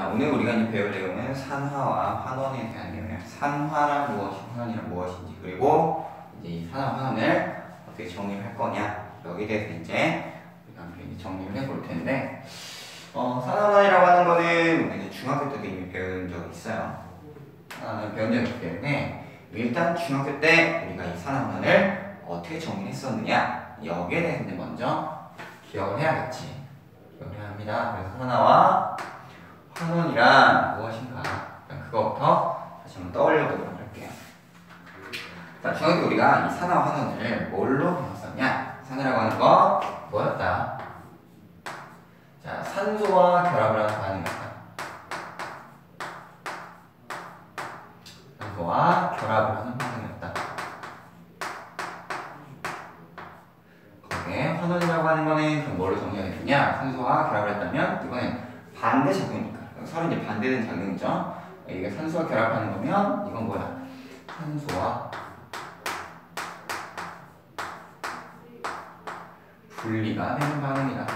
자, 오늘 우리가 이제 배울 내용은 산화와 환원에 대한 내용이에요. 산화란 무엇이, 환원이란 무엇인지, 그리고 이제 이 산화 환원을 어떻게 정리를 할 거냐, 여기에 대해서 이제 우리가 함께 정리를 해볼 텐데, 어, 산화환원이라고 하는 거는 이제 중학교 때도 이미 배운 적이 있어요. 산화환원 배운 적이 있기 때문에, 일단 중학교 때 우리가 이 산화환원을 어떻게 정리했었느냐, 여기에 대해서 먼저 기억을 해야겠지. 기억을 해야 합니다. 그래서 산화와 환원이란 무엇인가? 그거부터 다시 한번 떠올려 보도록 할게요. 자, 중학교 우리가 이 산화 환원을 뭘로 배웠었냐? 산화라고 하는 거 뭐였다? 자, 산소와 결합을 하는 반응이었다. 산소와 결합을 하는 반응이었다. 거기에 환원이라고 하는 거는 그럼 뭘로 정리하겠느냐? 산소와 결합을 했다면 이거는 반대 작용이니까. 서로 이제 반대되는 작용이죠. 이게 산소와 결합하는 거면 이건 뭐야? 산소와 분리가 되는 반응이다.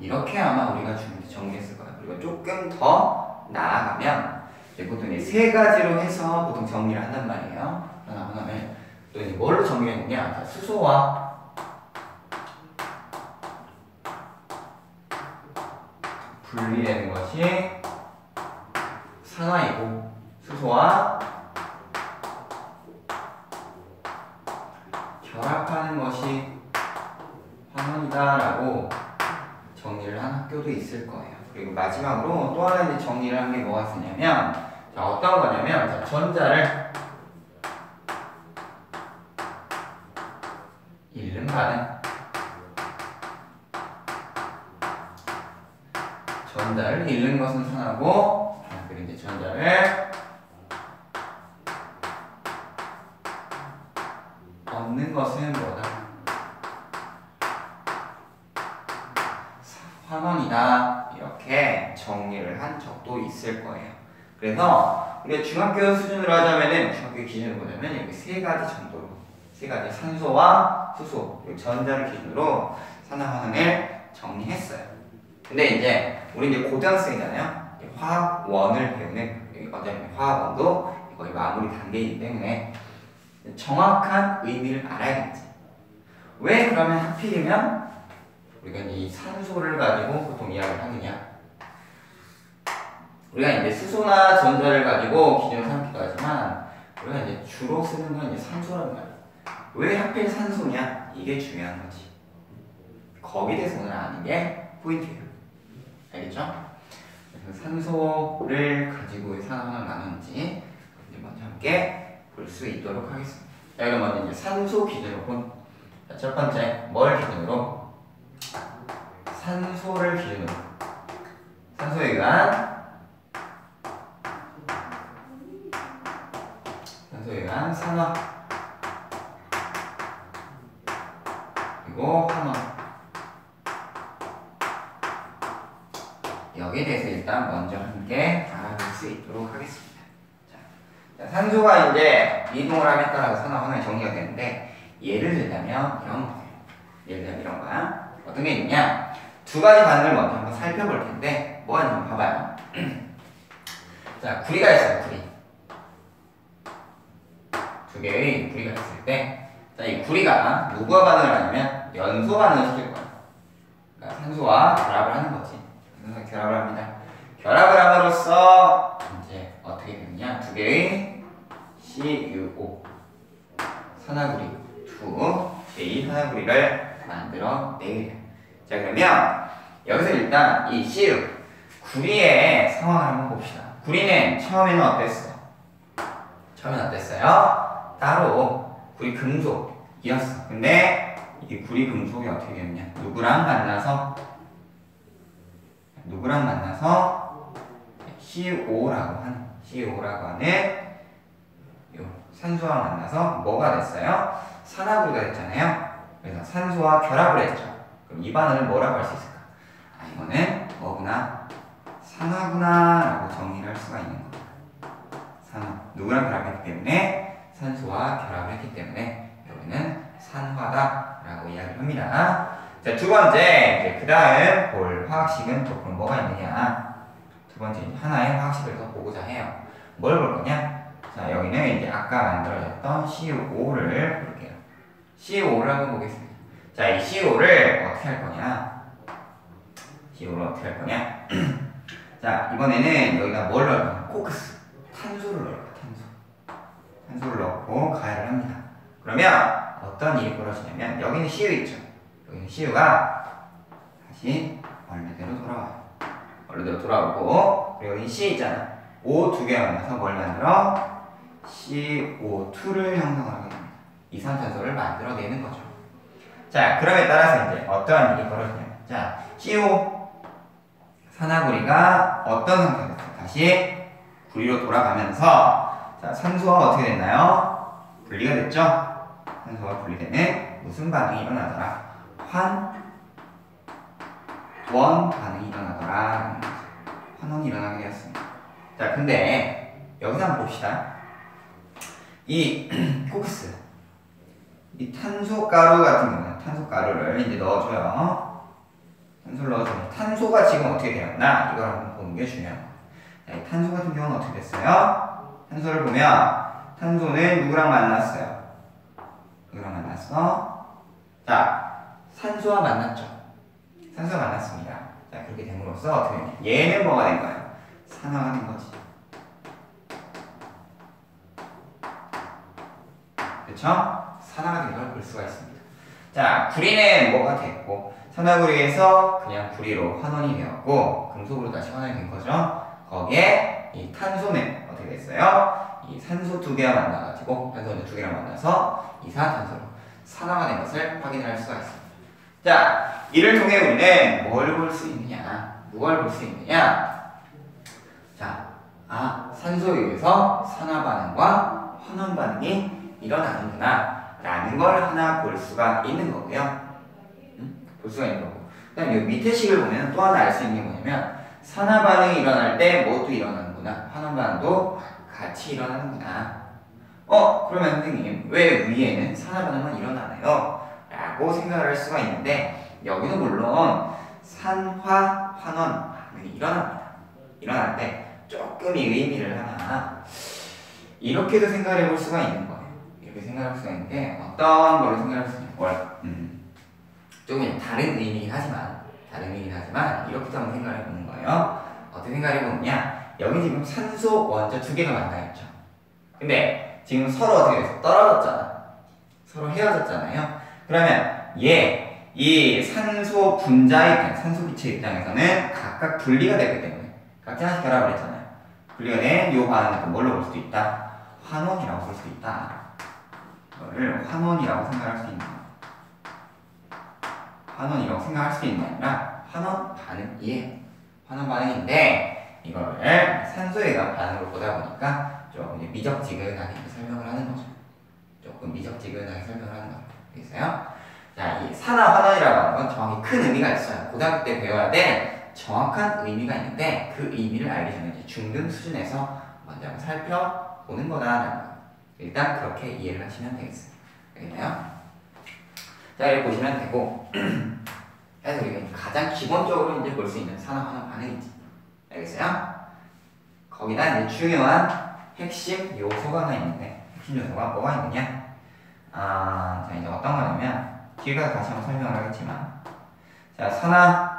이렇게 아마 우리가 정- 정리했을 거야. 그리고 조금 더 나아가면 이제 보통 이세 가지로 해서 보통 정리를 한단 말이에요. 하나 하나를 또 이제 뭘로 정리했느냐? 자, 수소와 분리되는 것이 산화이고 수소와 결합하는 것이 환원이다라고 정리를 한 학교도 있을 거예요. 그리고 마지막으로 또 하나 이제 정리를 한 게 뭐가 있었냐면 자 어떤 거냐면 자, 전자를 잃는 반응 전자를 잃는 것은 산하고 자, 그리고 이제 전자를 얻는 것은 뭐다? 환원이다 이렇게 정리를 한 적도 있을 거예요. 그래서 우리가 중학교 수준으로 하자면은 중학교 기준으로 보자면 이렇게 세 가지 정도로 세 가지 산소와 수소 그리고 전자를 기준으로 산화환원을 정리했어요. 근데 이제 우리 이제 고등학생이잖아요. 이제 화학 원을 배우는 어차피 화학원도 거의 마무리 단계이기 때문에 정확한 의미를 알아야겠지. 왜 그러면 하필이면 우리가 이 산소를 가지고 보통 이야기를 하느냐? 우리가 이제 수소나 전자를 가지고 기준을 삼기도 하지만 우리가 이제 주로 쓰는 건 이제 산소란 말이야. 왜 하필 산소냐? 이게 중요한 거지. 거기에 대해서 오늘 아는 게 포인트예요. 알겠죠? 그래서 산소를 가지고 산화를 나누는지 먼저 함께 볼 수 있도록 하겠습니다. 자, 그럼 먼저 이제 산소 기준으로 본. 자, 첫 번째, 뭘 기준으로? 산소를 기준으로. 산소에 의한 산소에 의한 산화 그리고 환원 여기에 대해서 일단 먼저 함께 알아볼 수 있도록 하겠습니다. 자, 자, 산소가 이제 이동을 함에 따라 산화 환원이 정리가 되는데 예를 들자면 이런 거예요. 예를 들면 이런 거야. 어떤 게 있냐? 두 가지 반응을 먼저 한번 살펴볼 텐데 뭐가 있는지 봐봐요. 자, 구리가 있어요. 구리. 두 개의 구리가 있을 때, 자, 이 구리가 누구와 반응을 하냐면 연소 반응을 시킬 거야. 그러니까 산소와 결합을 하는 거지. 결합을 합니다. 결합을 함으로써 이제 어떻게 되느냐? 두 개의 CuO 산화구리 두 개의 산화구리를 만들어 내게 돼요. 자 그러면 여기서 일단 이 CU 구리의 상황을 한번 봅시다. 구리는 처음에는 어땠어? 처음에는 어땠어요? 따로 구리 금속이었어. 근데 이 구리 금속이 어떻게 됐냐? 누구랑 만나서 누구랑 만나서 CO라고 하는 CO라고 하는 요 산소와 만나서 뭐가 됐어요? 산화구리가 됐잖아요. 그래서 산소와 결합을 했죠. 그럼 이 반응을 뭐라고 할 수 있을까? 아 이거는 뭐구나 산화구나라고 정리를 할 수가 있는 겁니다. 산화 누구랑 결합했기 때문에 산소와 결합을 했기 때문에 여기는 산화다라고 이야기를 합니다. 자 자, 두 번째, 그 다음 볼 화학식은 또 그럼 뭐가 있느냐. 두 번째, 하나의 화학식을 더 보고자 해요. 뭘 볼 거냐? 자, 여기는 이제 아까 만들어졌던 CO5를 볼게요. CO5를 한번 보겠습니다. 자, 이 CO5를 어떻게 할 거냐? CO5를 어떻게 할 거냐? 자, 이번에는 여기다 뭘 넣을 거냐? 코크스. 탄소를 넣을 거야, 탄소. 탄소를 넣고 가열을 합니다. 그러면 어떤 일이 벌어지냐면 여기는 CU 있죠. CU가 다시 원래대로 돌아와요. 원래대로 돌아오고 그리고 여기 C 있잖아. O 두 개가 만나서 뭘 만들어? CO2를 형성하게 됩니다. 이산탄소를 만들어내는 거죠. 자, 그럼에 따라서 이제 어떠한 일이 벌어지냐면 자, CO 산화구리가 어떤 상태가 됐어요? 다시 구리로 돌아가면서 자, 산소와 어떻게 됐나요? 분리가 됐죠? 산소가 분리되는 무슨 반응이 일어나더라? 환, 원 반응이 일어나더라. 환원이 일어나게 되었습니다. 자, 근데 여기서 한번 봅시다. 이 코크스, 이 탄소 가루 같은 경우는 탄소 가루를 이제 넣어줘요. 탄소를 넣어주면 탄소가 지금 어떻게 되었나 이걸 한번 보는 게 중요해요. 자, 이 탄소 같은 경우는 어떻게 됐어요? 탄소를 보면 탄소는 누구랑 만났어요? 누구랑 만났어? 자, 산소와 만났죠. 산소와 만났습니다. 자, 그렇게 됨으로써 어떻게? 얘는 뭐가 된 거예요? 산화가 된 거지. 그렇죠? 산화가 된 걸 볼 수가 있습니다. 자, 구리는 뭐가 됐고 산화구리에서 그냥 구리로 환원이 되었고 금속으로 다시 환원이 된 거죠. 거기에 이 탄소는 어떻게 됐어요? 이 산소 두 개가 만나가지고 탄소 두 개가 만나서 이산탄소로 산화가 된 것을 확인할 수가 있습니다. 자, 이를 통해 우리는 뭘 볼 수 있느냐? 무엇을 볼수 있느냐? 자, 아, 산소에 의해서 산화 반응과 환원 반응이 일어나는구나. 라는 걸 하나 볼 수가 있는 거고요. 음? 볼 수가 있는 거고. 그 다음 이 밑에 식을 보면 또 하나 알 수 있는 게 뭐냐면 산화 반응이 일어날 때 뭐도 일어나는구나. 환원 반응도 같이 일어나는구나. 어, 그러면 선생님, 왜 위에는 산화 반응만 일어나나요? 라고 생각을 할 수가 있는데, 여기는 물론 산화, 환원 반응이 일어납니다. 일어날 때 조금 이 의미를 하나, 이렇게도 생각을 해볼 수가 있는 거예요. 이렇게 생각할 수가 있는데, 어떤 걸로 생각할 수 있냐? 뭘, 음, 조금 다른 의미이긴 하지만, 다른 의미이긴 하지만, 이렇게도 한번 생각을 해보는 거예요. 어떻게 생각을 해보느냐? 여기 지금 산소 원자 두 개가 만나 있죠. 근데 지금 서로 어떻게 됐어? 떨어졌잖아. 서로 헤어졌잖아요. 그러면 얘, 이 산소 분자 입장, 산소 기체 입장에서는 각각 분리가 되기 때문에 각자 하나씩 결합을 했잖아요. 분리가 된이 반응을 뭘로 볼 수도 있다? 환원이라고 볼 수도 있다. 이거를 환원이라고 생각할 수 있는. 환원이라고 생각할 수 있는 게 아니라 환원 반응이에요. 환원 반응인데 이거를 산소에 대한 반응으로 보다 보니까 이제 미적지근하게 설명을 하는 거죠. 조금 미적지근하게 설명을 하는 거죠. 알겠어요? 자, 이 산화 환원이라고 하는 건 정확히 큰 의미가 있어요. 고등학교 때 배워야 될 정확한 의미가 있는데 그 의미를 알기 전에 이제 중등 수준에서 먼저 한번 살펴보는 거다라는 거. 일단 그렇게 이해를 하시면 되겠어요. 알겠나요? 자, 이렇게 보시면 되고 그래서 우리가 가장 기본적으로 이제 볼 수 있는 산화 환원 반응이지. 알겠어요? 거기다 이제 중요한 핵심 요소가 하나 있는데 핵심 요소가 뭐가 있느냐? 아, 자 이제 어떤 거냐면 뒤에 가서 다시 한번 설명을 하겠지만. 자 산화.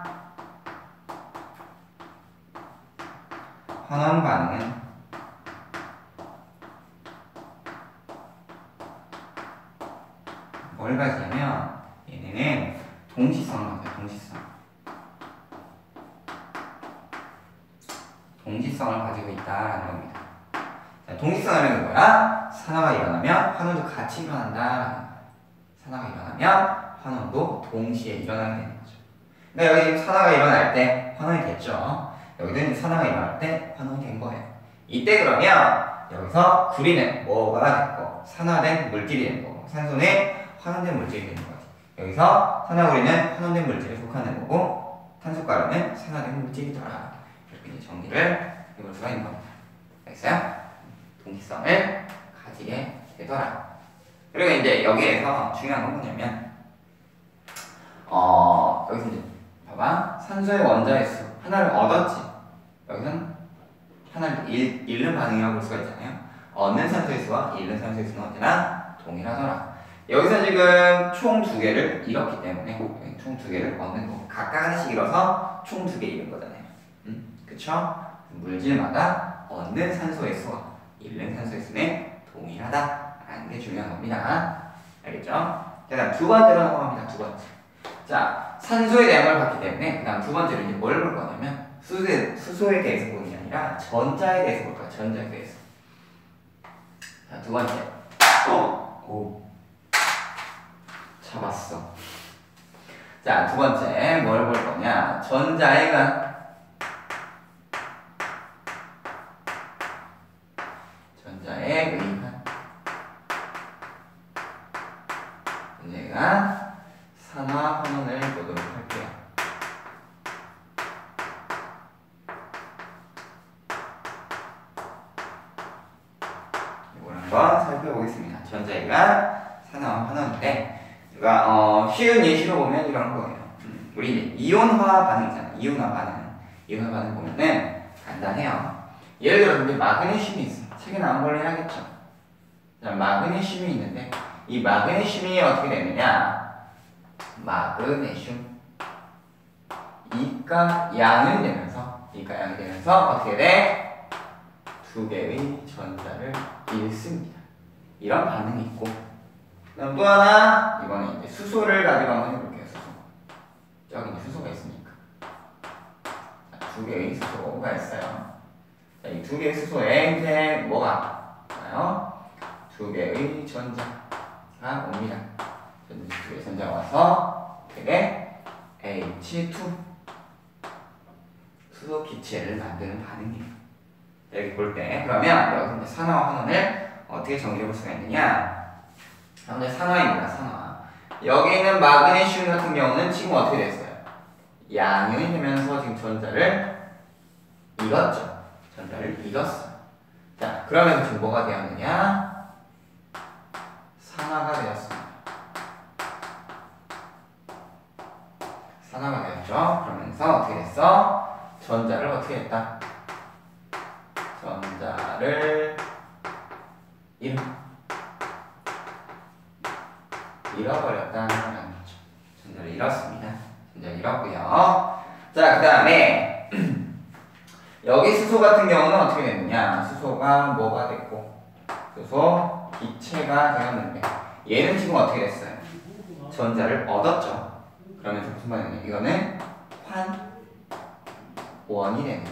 환원 반응은? 뭘 가지냐면 얘네는 동시성을 가져요 동시성 동시성을 가지고 있다라는 겁니다. 자, 동시성이라는 뭐야? 산화가 일어나면 환원도 같이 일어난다라는 거야. 산화가 일어나면 환원도 동시에 일어나게 되는 거죠. 그러니까 여기 산화가 일어날 때 환원이 됐죠. 여기도 산화가 일어날 때 환원이 된 거예요. 이때 그러면 여기서 구리는 뭐가 됐고 산화된 물질이 된 거고 산소는 환원된 물질이 되는 거지. 여기서 산화구리는 환원된 물질에 속하는 거고 탄소가루는 산화된 물질이더라. 이렇게 정리를 해볼 수가 있는 겁니다. 알겠어요? 동기성을 가지게 되더라. 그리고 이제 여기에서 중요한 건 뭐냐면 어 여기서 이제 봐봐. 산소의 원자의 수 하나를 얻었지. 여기서는 하나를 잃, 잃는 반응이라고 볼 수가 있잖아요. 얻는 산소의 수와 잃는 산소의 수는 언제나 동일하더라. 여기서 지금 총 두 개를 잃었기 때문에 총 두 개를 얻는 거 각각 하나씩 잃어서 총 두 개 잃은 거잖아요. 음, 그쵸? 물질마다 얻는 산소의 수와 수는 동일하다라는 게 중요한 겁니다. 알겠죠? 자, 다음 두 번째로 넘어갑니다. 두 번째. 자, 산소에 대한 걸 봤기 때문에 그 다음 두 번째로 이제 뭘 볼 거냐면 수소에, 수소에 대해서 보는 게 아니라 전자에 대해서 볼 거야 전자에 대해서. 자, 두 번째. 어, 오. 잡았어. 자, 두 번째 뭘 볼 거냐? 전자에가 전자에 의한 전자가 산화 환원을 보도록 할게요. 이걸 한번 살펴보겠습니다. 전자가 산화 환원인데, 그러니까 어, 쉬운 예시로 보면 이런 거예요. 음, 우리 이제 이온화 반응이잖아. 이온화 반응. 이온화 반응 보면은 간단해요. 예를 들어 근데 마그네슘이 있어. 책에 나온 걸로 해야겠죠. 자, 마그네슘이 있는데 이 마그네슘이 어떻게 되느냐? 마그네슘 이가 양이 되면서 이가 양이 되면서 어떻게 돼? 두 개의 전자를 잃습니다. 이런 반응이 있고 그다음 또 하나 이거는 이제 수소를 가지고 한번 해볼게요. 수소 저기 수소가 있으니까 자, 두 개의 수소가 있어요. 자, 이 두 개의 수소에 이제 뭐가 나요? 두 개의 전자 가 옵니다. 두 개의 전자가 와서 되게 H2 수소 기체를 만드는 반응이에요. 여기 볼 때 그러면 여기 이제 산화 환원을 어떻게 정리해 볼 수가 있느냐? 오늘 산화입니다. 산화. 여기 있는 마그네슘 같은 경우는 지금 어떻게 됐어요? 양이온이 되면서 지금 전자를 잃었죠. 전자를 잃었어. 자, 그러면 지금 뭐가 되었느냐? 산화가 되었습니다. 산화가 되었죠. 그러면서 어떻게 됐어? 전자를 어떻게 했다? 전자를 잃, 잃어버렸다는 거죠. 전자를 잃었습니다. 전자를 잃었고요. 자, 그 다음에 여기 수소 같은 경우는 어떻게 됐느냐? 수소가 뭐가 됐고 수소 기체가 되었는데 얘는 지금 어떻게 됐어요? 전자를 얻었죠. 그러면서 무슨 말이냐? 이거는 환원이 되는.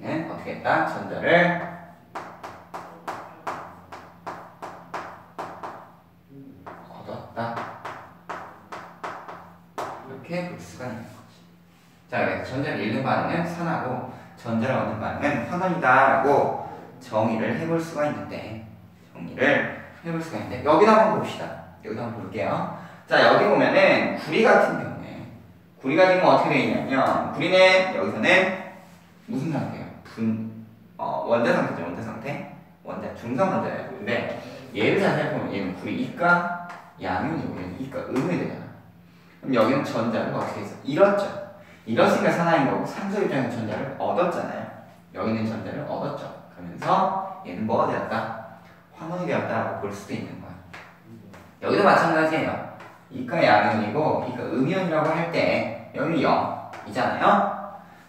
얘는 어떻게 했다? 전자를 얻었다. 이렇게 볼 수가 있는 거지. 자, 그래서 전자를 잃는 반응은 산하고 전자를 얻는 반응은 환원이다 라고 정의를 해볼 수가 있는데 정의를 해볼 수가 있는데 여기다 한번 봅시다. 여기다 한번 볼게요. 자, 여기 보면은 구리 같은 경우에 구리가 지금 어떻게 되어 있냐면 구리는 여기서는 무슨 상태예요? 분, 어, 원자 상태죠, 원자 상태. 원자, 중성 원자예요. 근데 얘를 잘 살펴보면 얘는 구리 이가 양이고 얘는 이가 음이 되잖아. 그럼 여기는 전자를 어떻게 해서 잃었죠. 잃었으니까 산화인 거고 산소 입장에서 전자를 얻었잖아요. 여기는 전자를 얻었죠. 그러면서 얘는 뭐가 되었다? 환원이 되었다라고 볼 수도 있는 거야. 여기도 마찬가지예요. 이가 양이고 이가 음이온이라고 할 때 여기 0이잖아요.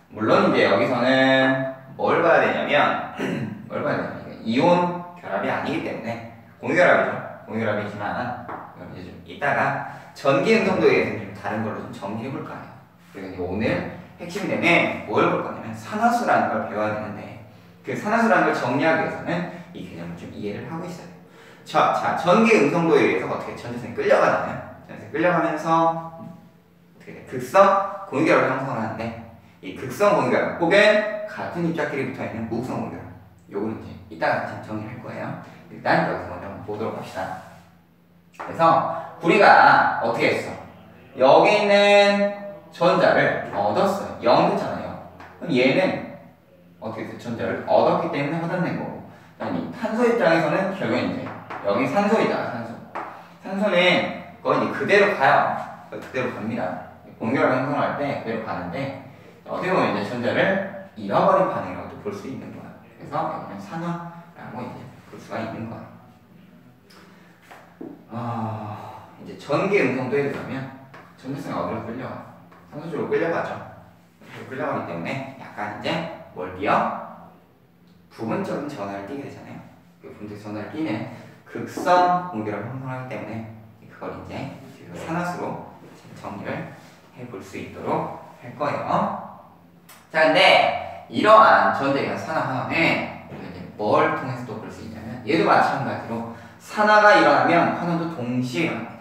물론 이제 여기서는 뭘 봐야 되냐면 뭘 봐야 되냐면 이온 결합이 아니기 때문에 공유결합이죠. 공유결합이지만 이제 좀 이따가 전기 대해서 좀 다른 걸로 좀 정리해 볼 거예요. 그리고 오늘 핵심 내내 뭘 볼 거냐면 산화수라는 걸 배워야 되는데 그 산화수라는 걸 정리하기 위해서는 이 개념을 좀 이해를 하고 있어야 돼요. 자, 자 전기 음성도에 의해서 어떻게 전자선이 끌려가잖아요. 전자선이 끌려가면서 어떻게 돼? 극성 공유결합을 형성하는데 이 극성 공유결합 혹은 같은 입자끼리 붙어 있는 무극성 공유결합 요거는 이제 이따가 같이 정리할 거예요. 일단 여기서 먼저 보도록 합시다. 그래서 우리가 어떻게 했어? 여기 있는 전자를 얻었어요. 0 됐잖아요. 그럼 얘는 어떻게 됐어? 전자를 얻었기 때문에 확산된 거고. 아니 탄소 입장에서는 결국엔 이제 여기 산소이다. 산소. 산소는 그건 이제 그대로 가요. 그대로 갑니다. 공결 형성할 때 그대로 가는데 어떻게 보면 이제 전자를 잃어버린 반응이라고도 볼수 있는 거야. 그래서 여기는 산화라고 이제 볼 수가 있는 거야. 아 이제 전기 음성도 해보자면 전기성이 어디로 끌려가? 산소 쪽으로 끌려가죠. 끌려가기 때문에 약간 이제 뭘 띄어? 부분적인 전화를 띄게 되잖아요. 그 부분적 전화를 띄는 극성 공기를 형성하기 때문에 그걸 이제 산화수로 정리를 해볼 수 있도록 할 거예요. 자, 근데 이러한 전자기관 산화 환원에 이제 뭘 통해서 또 볼 수 있냐면 얘도 마찬가지로 산화가 일어나면 환원도 동시에 일어납니다.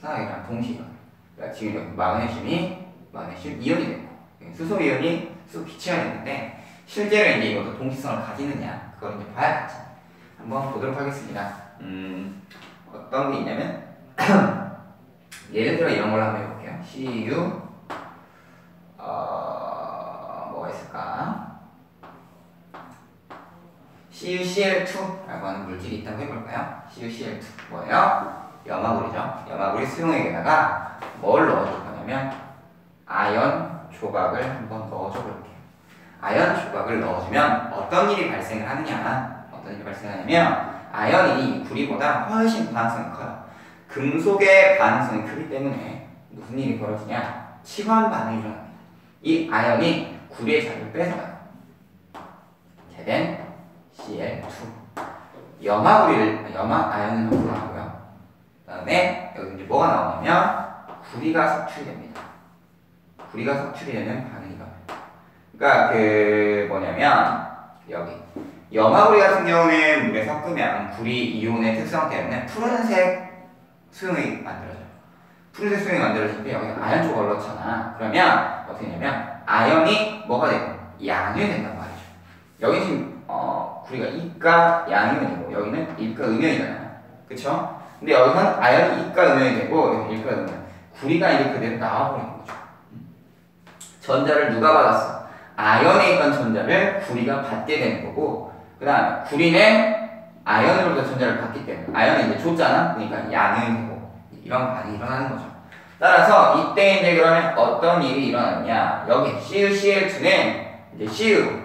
산화가 일어나면 동시에 일어나요. 그러니까 지금 여기 마그네슘이 마그네슘 이온이 되고 수소 이온이 수소 기체가 되는데 실제로 이제 이것도 동시성을 가지느냐 그걸 이제 봐야겠죠. 한번 보도록 하겠습니다. 음, 어떤 게 있냐면 예를 들어 이런 걸로 한번 해볼게요. CU 어, 뭐가 있을까? CuCl2라고 하는 물질이 있다고 해볼까요? CuCl2 뭐예요? 염화물이죠. 염화물이 수용액에다가 뭘 넣어줄 거냐면 아연 조각을 한번 넣어줘 볼게요. 아연 조각을 넣어주면 어떤 일이 발생을 하느냐? 어떤 일이 발생하냐면 아연이 구리보다 훨씬 반응성이 커요. 금속의 반응성이 크기 때문에 무슨 일이 벌어지냐? 치환 반응이 일어납니다. 이 아연이 구리의 자리를 뺏어가요. 제된 Cl2 염화구리를 염화 아연을 형성하고요. 그 다음에 여기 이제 뭐가 나오냐면 구리가 섭취 됩니다. 구리가 섭취 되는 반응이 나와요. 그러니까 그 뭐냐면 여기 염화구리 같은 경우는 물에 섞으면 구리 이온의 특성 때문에 푸른색 수용이 만들어져요. 푸른색 수용이 만들어질 때 여기 아연 조각을 넣잖아. 그러면 어떻게 되냐면 아연이 뭐가 되고 양이 된단 말이죠. 여기 지금 어, 구리가 이가 양이온이고 여기는 일가 음연이잖아요. 그쵸? 근데 여기서는 아연이 이가 음연이 되고 여기 일가 음연. 구리가 이렇게 그대로 나와버리는 거죠. 전자를 누가 받았어? 아연에 있던 전자를 구리가 받게 되는 거고 그 다음에 구리는 아연으로부터 전자를 받기 때문에 아연이 이제 줬잖아. 그러니까 양이 되고 이런 반응이 일어나는 거죠. 따라서 이때 이제 그러면 어떤 일이 일어났냐? 여기 CuCl2는 이제 CU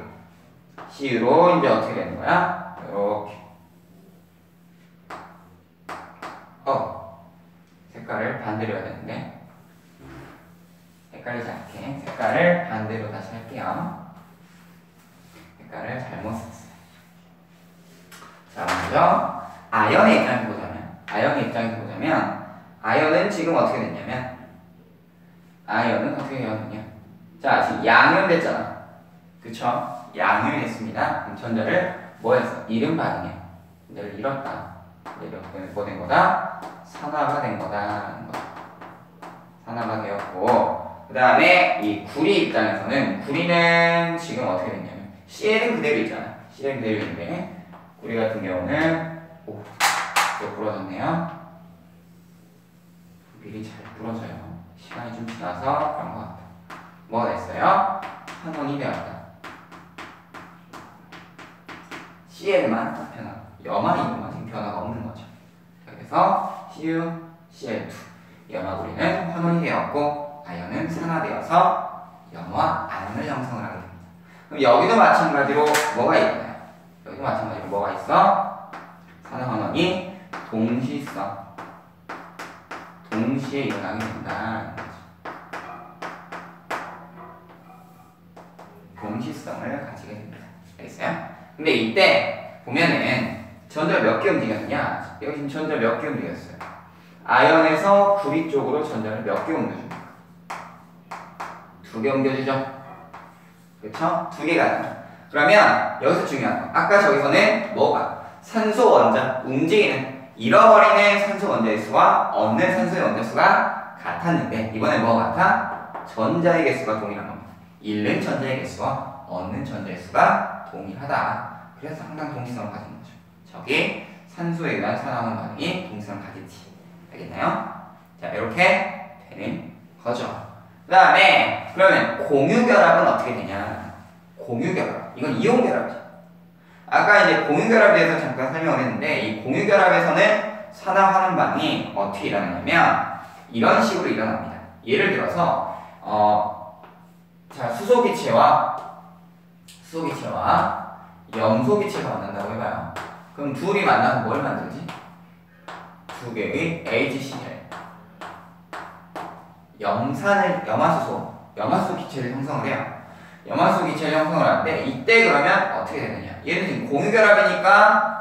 CU로 이제 어떻게 되는 거야? 이렇게 어 색깔을 반대로 해야 되는데 헷갈리지 않게 색깔을 반대로 다시 할게요. 색깔을 잘못 썼어요. 자 먼저 아연의 입장에서 보자면 아연의 입장에서 보자면 아연은 지금 어떻게 됐냐면 아연은 어떻게 되었느냐? 자 지금 양이온 됐잖아. 그쵸? 그럼 전자를 뭐 했어 이름 반응해. 전자를 잃었다. 이렇게 뭐된 거다. 산화가 된 거다. 산화가 되었고 그 다음에 이 구리 입장에서는 구리는 지금 어떻게 됐냐면 CL은 그대로 있잖아 CL은 그대로 있는데 구리 같은 경우는 오, 또 부러졌네요 미리 잘 부러져요. 시간이 좀 지나서 그런 것 같다. 뭐가 됐어요? 환원이 되었다. CL만 변화, 염화 이온만 지금 변화가 없는 거죠. 그래서 CU, CL2 염화구리는 환원이 되었고 아연은 산화되어서 염화 아연을 형성을 하게 됩니다. 그럼 여기도 마찬가지로 뭐가 있나요? 여기도 마찬가지로 뭐가 있어? 산화 환원이 동시성 동시에 일어나게 된다. 동시성을 가지게 됩니다. 알겠어요? 근데 이때 보면은 전자 몇 개 움직였냐? 여기 지금 전자 몇 개 움직였어요? 아연에서 구리 쪽으로 전자를 몇 개 옮겨줍니까? 두 개 옮겨주죠? 그쵸? 두 개가 그러면 여기서 중요한 거 아까 저기서는 뭐가? 산소 원자 움직이는 잃어버리는 산소 원자의 수와 얻는 산소의 원자 수가 같았는데 이번에 뭐가 같아? 전자의 개수가 동일한 겁니다. 잃는 전자의 개수와 얻는 전자의 수가 동일하다. 그래서 항상 동시성을 가진 거죠. 저기 산소에 의한 산화하는 반응이 동시성을 가지지. 알겠나요? 자 이렇게 되는 거죠. 그 다음에 그러면 공유결합은 어떻게 되냐? 공유결합. 이건 이온결합이죠. 아까 이제 공유결합에 대해서 잠깐 설명을 했는데 이 공유결합에서는 산화 환원반이 어떻게 일어나냐면 이런 식으로 일어납니다. 예를 들어서 어, 자 수소기체와 수소기체와 염소기체가 만난다고 해봐요. 그럼 둘이 만나서 뭘 만들지? 두 개의 HCl 염산을 염화수소 염화수소 기체를 형성을 해요. 염화수소 기체를 형성을 하는데 이때 그러면 어떻게 되느냐? 얘는 지금 공유결합이니까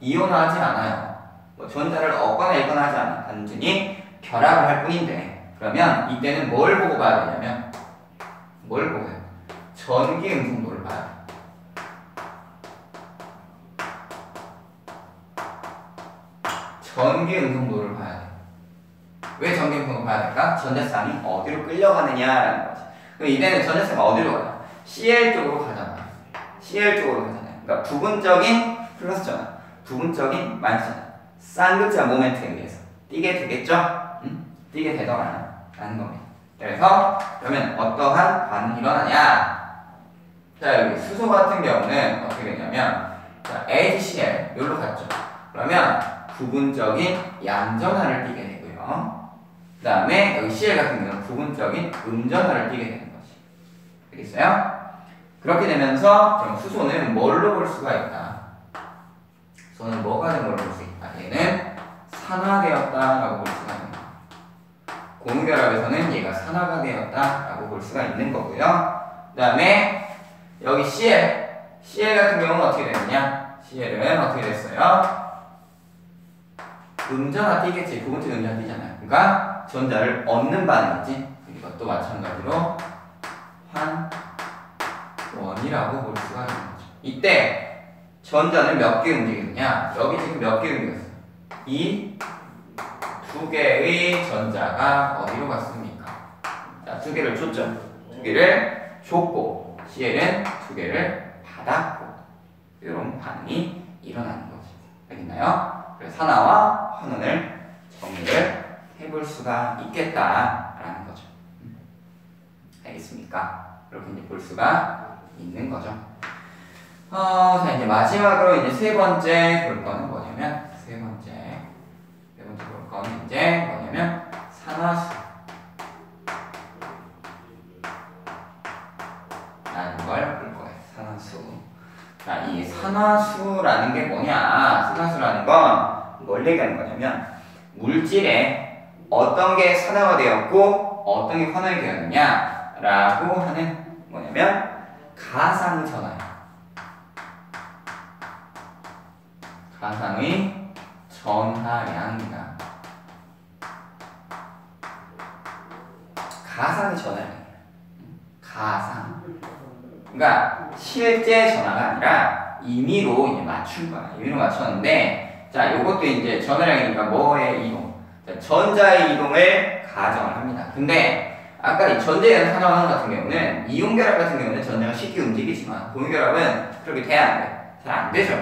이온화하지 않아요. 뭐 전자를 얻거나 잃거나 하지 않아. 단순히 결합을 할 뿐인데 그러면 이때는 뭘 보고 봐야 되냐면 뭘 보고? 전기 음성도를 봐야 돼. 전기 음성도를 봐야 돼. 왜 전기 음성도를 봐야 될까? 전자쌍이 어디로 끌려가느냐라는 거지. 그럼 이때는 전자쌍이 어디로 가냐? CL 쪽으로 가잖아. CL 쪽으로 가잖아요. 그러니까 부분적인 플러스 전환, 부분적인 마이너스 전환. 쌍극자 모멘트에 의해서 뛰게 되겠죠? 응? 뛰게 되더라는 겁니다. 그래서 그러면 어떠한 반응이 일어나냐? 자 여기 수소 같은 경우는 어떻게 되냐면 자 HCl 여기로 갔죠. 그러면 부분적인 양전하를 띠게 되고요. 그 다음에 여기 CL 같은 경우는 부분적인 음전하를 띠게 되는 거지. 알겠어요? 그렇게 되면서 그럼 수소는 뭘로 볼 수가 있다? 수소는 뭐가 된 걸로 볼 수 있다? 얘는 산화되었다라고 볼 수가 있는 거예요. 고무결합에서는 얘가 산화가 되었다라고 볼 수가 있는 거고요. 그 다음에 여기 CL, CL 같은 경우는 어떻게 되느냐? CL은 어떻게 됐어요? 음전화 띄겠지. 부분적 음전화 띄잖아요. 그러니까 전자를 얻는 반응이지. 이것도 마찬가지로 환원이라고 볼 수가 있는 거죠. 이때 전자는 몇 개 움직이느냐? 여기 지금 몇 개 움직였어? 이 두 개의 전자가 어디로 갔습니까? 자, 두 개를 줬죠. 두 개를 줬고 CL은 두 개를 받았고 이런 반응이 일어나는 거죠. 알겠나요? 그래서 산화와 환원을 정리를 해볼 수가 있겠다라는 거죠. 음. 알겠습니까? 이렇게 이제 볼 수가 있는 거죠. 어, 자 이제 마지막으로 이제 세 번째 볼 거는 뭐냐면 세 번째 세 번째 볼 거는 이제 뭐냐면 산화수 라는 걸 볼 거예요. 산화수. 자, 이 산화수라는 게 뭐냐? 산화수라는 건 뭘 얘기하는 거냐면 물질에 어떤 게 산화가 되었고 어떤 게 환원이 되었느냐라고 하는 뭐냐면 가상 전화예요. 가상의 전하량입니다. 가상의 전하량이에요. 가상. 그러니까 실제 전화가 아니라 임의로 이제 맞춘 거야. 임의로 맞췄는데 자, 요것도 이제 전하량이니까 뭐의 이동? 자, 전자의 이동을 가정을 합니다. 근데 아까 이 전자의 산화환 같은 경우는 이온 결합 같은 경우는 전자가 쉽게 움직이지만 공유 결합은 그렇게 돼야 안 돼. 잘 안 되죠.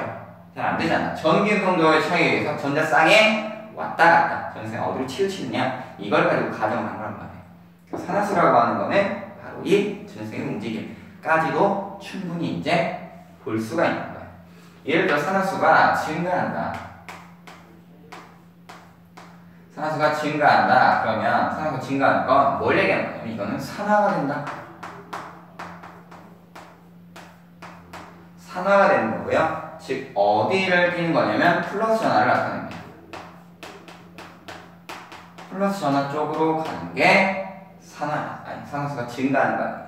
잘 안 되잖아. 전기 성도의 차이에 의해서 전자 쌍에 왔다 갔다. 전자쌍 어디로 치우치느냐? 이걸 가지고 가정을 한 거란 말이에요. 산화수라고 하는 거는 바로 이 전자쌍의 움직임까지도 충분히 이제 볼 수가 있는 거예요. 예를 들어 산화수가 증가한다. 산화수가 증가한다. 그러면 산화수가 증가하는 건 뭘 얘기하는 거냐면 이거는 산화가 된다. 산화가 되는 거고요. 즉 어디를 띄는 거냐면 플러스 전화를 나타냅니다. 플러스 전화 쪽으로 가는 게 산화 아니 산화수가 증가하는 거예요.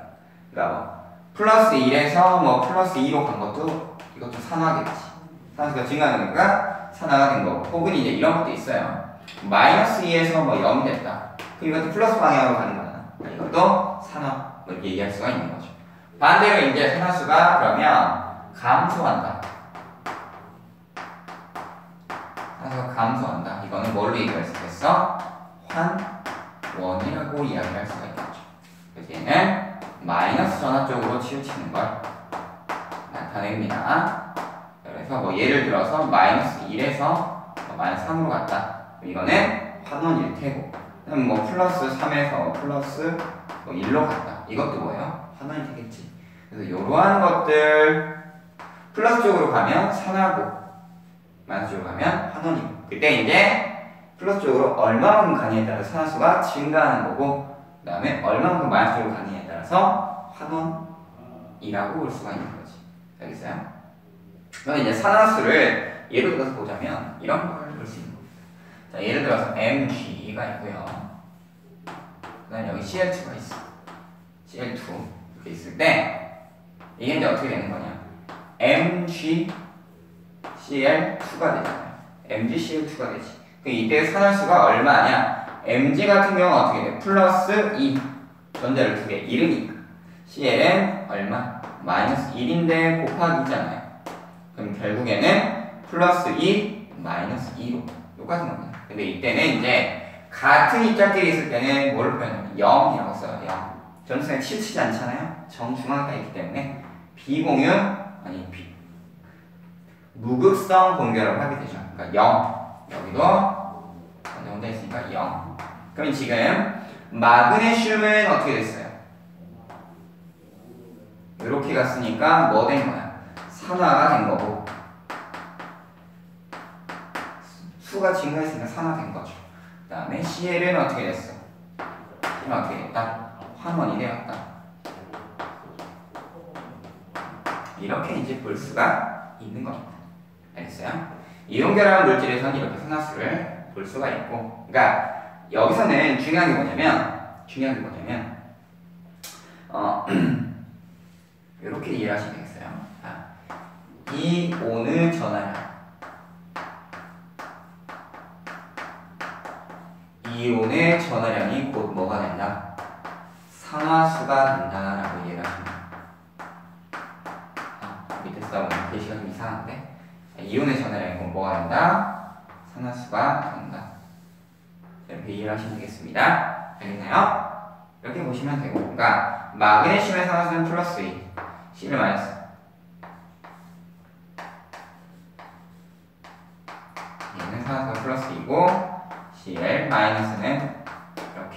그러니까 뭐 플러스 1에서 뭐 플러스 2로 간 것도 이것도 산화겠지. 산화수가 증가하는 거니까 산화가 된 거고 혹은 이제 이런 것도 있어요. 마이너스 2에서 뭐 0이 됐다. 그럼 이것도 플러스 방향으로 가는 거잖아. 이것도 산화 뭐 얘기할 수가 있는 거죠. 반대로 이제 산화수가 그러면 감소한다. 산화수가 감소한다. 이거는 뭘로 얘기할 수 있겠어? 환원이라고 이야기할 수가 있겠죠. 그래서 얘는 마이너스 전화 쪽으로 치우치는 걸 나타냅니다. 그래서 뭐 예를 들어서 마이너스 1에서 뭐 마이너스 3으로 갔다. 이거는 환원일 테고 그럼 뭐 플러스 3에서 플러스 뭐 1로 갔다. 이것도 뭐예요? 환원이 되겠지. 그래서 이러한 것들 플러스 쪽으로 가면 산하고 마이너스 쪽으로 가면 환원이고 그때 이제 플러스 쪽으로 얼마만큼 가느냐에 따라서 산화수가 증가하는 거고 그 다음에 얼마만큼 마이너스 쪽으로 가느냐에 따라서 환원이라고 볼 수가 있는 거지 알겠어요? 그럼 이제 산화수를 예를 들어서 보자면 이런 겁니다 자 예를 들어서 MG가 있고요. 그 다음에 여기 CL2가 있어. CL2 이렇게 있을 때 이게 이제 어떻게 되는 거냐? MG CL2가 되잖아요. MG CL2가 되지. 그 이때 산화수가 얼마냐? mg 같은 경우는 어떻게 돼? 플러스 2 전자를 두 개, 1이니까. CL은 얼마? 마이너스 1인데 곱하기잖아요. 그럼 결국에는 플러스 2 마이너스 2로 똑같은 겁니다 근데 이때는 이제 같은 입자끼리 있을 때는 뭐를 표현하면 0이라고 써요 0 전선에 치우치지 않잖아요 정중앙가 있기 때문에 비공유 아니 비 무극성 공유라고 하게 되죠 그러니까 0 여기도 혼자 있으니까 0. 그럼 지금 마그네슘은 어떻게 됐어요? 이렇게 갔으니까 뭐 된 거야? 산화가 된 거고 수가 증가했으니까 산화된 거죠. 그 다음에 CL은 어떻게 됐어? CL은 어떻게 됐다? 환원이 되었다. 이렇게 이제 볼 수가 있는 겁니다. 알겠어요? 이온결합 물질에서는 이렇게 산화수를 볼 수가 있고 그러니까 여기서는 중요한 게 뭐냐면 중요한 게 뭐냐면 어 이렇게 이해하시면 되겠어요 자, 이온의 전하량 이온의 전하량이 곧 뭐가 된다? 산화수가 된다라고 이해를 하십니다 아, 밑에 써보면 글씨가 좀 이상한데 이온의 전하량이 곧 뭐가 된다? 산화수가 된다. 이렇게 이해를 하시면 되겠습니다. 알겠나요? 이렇게 보시면 되고, 그러니까 마그네슘의 산화수는 플러스 2, C는 마이너스. 얘는 산화수가 플러스 2고, Cl 마이너스는 이렇게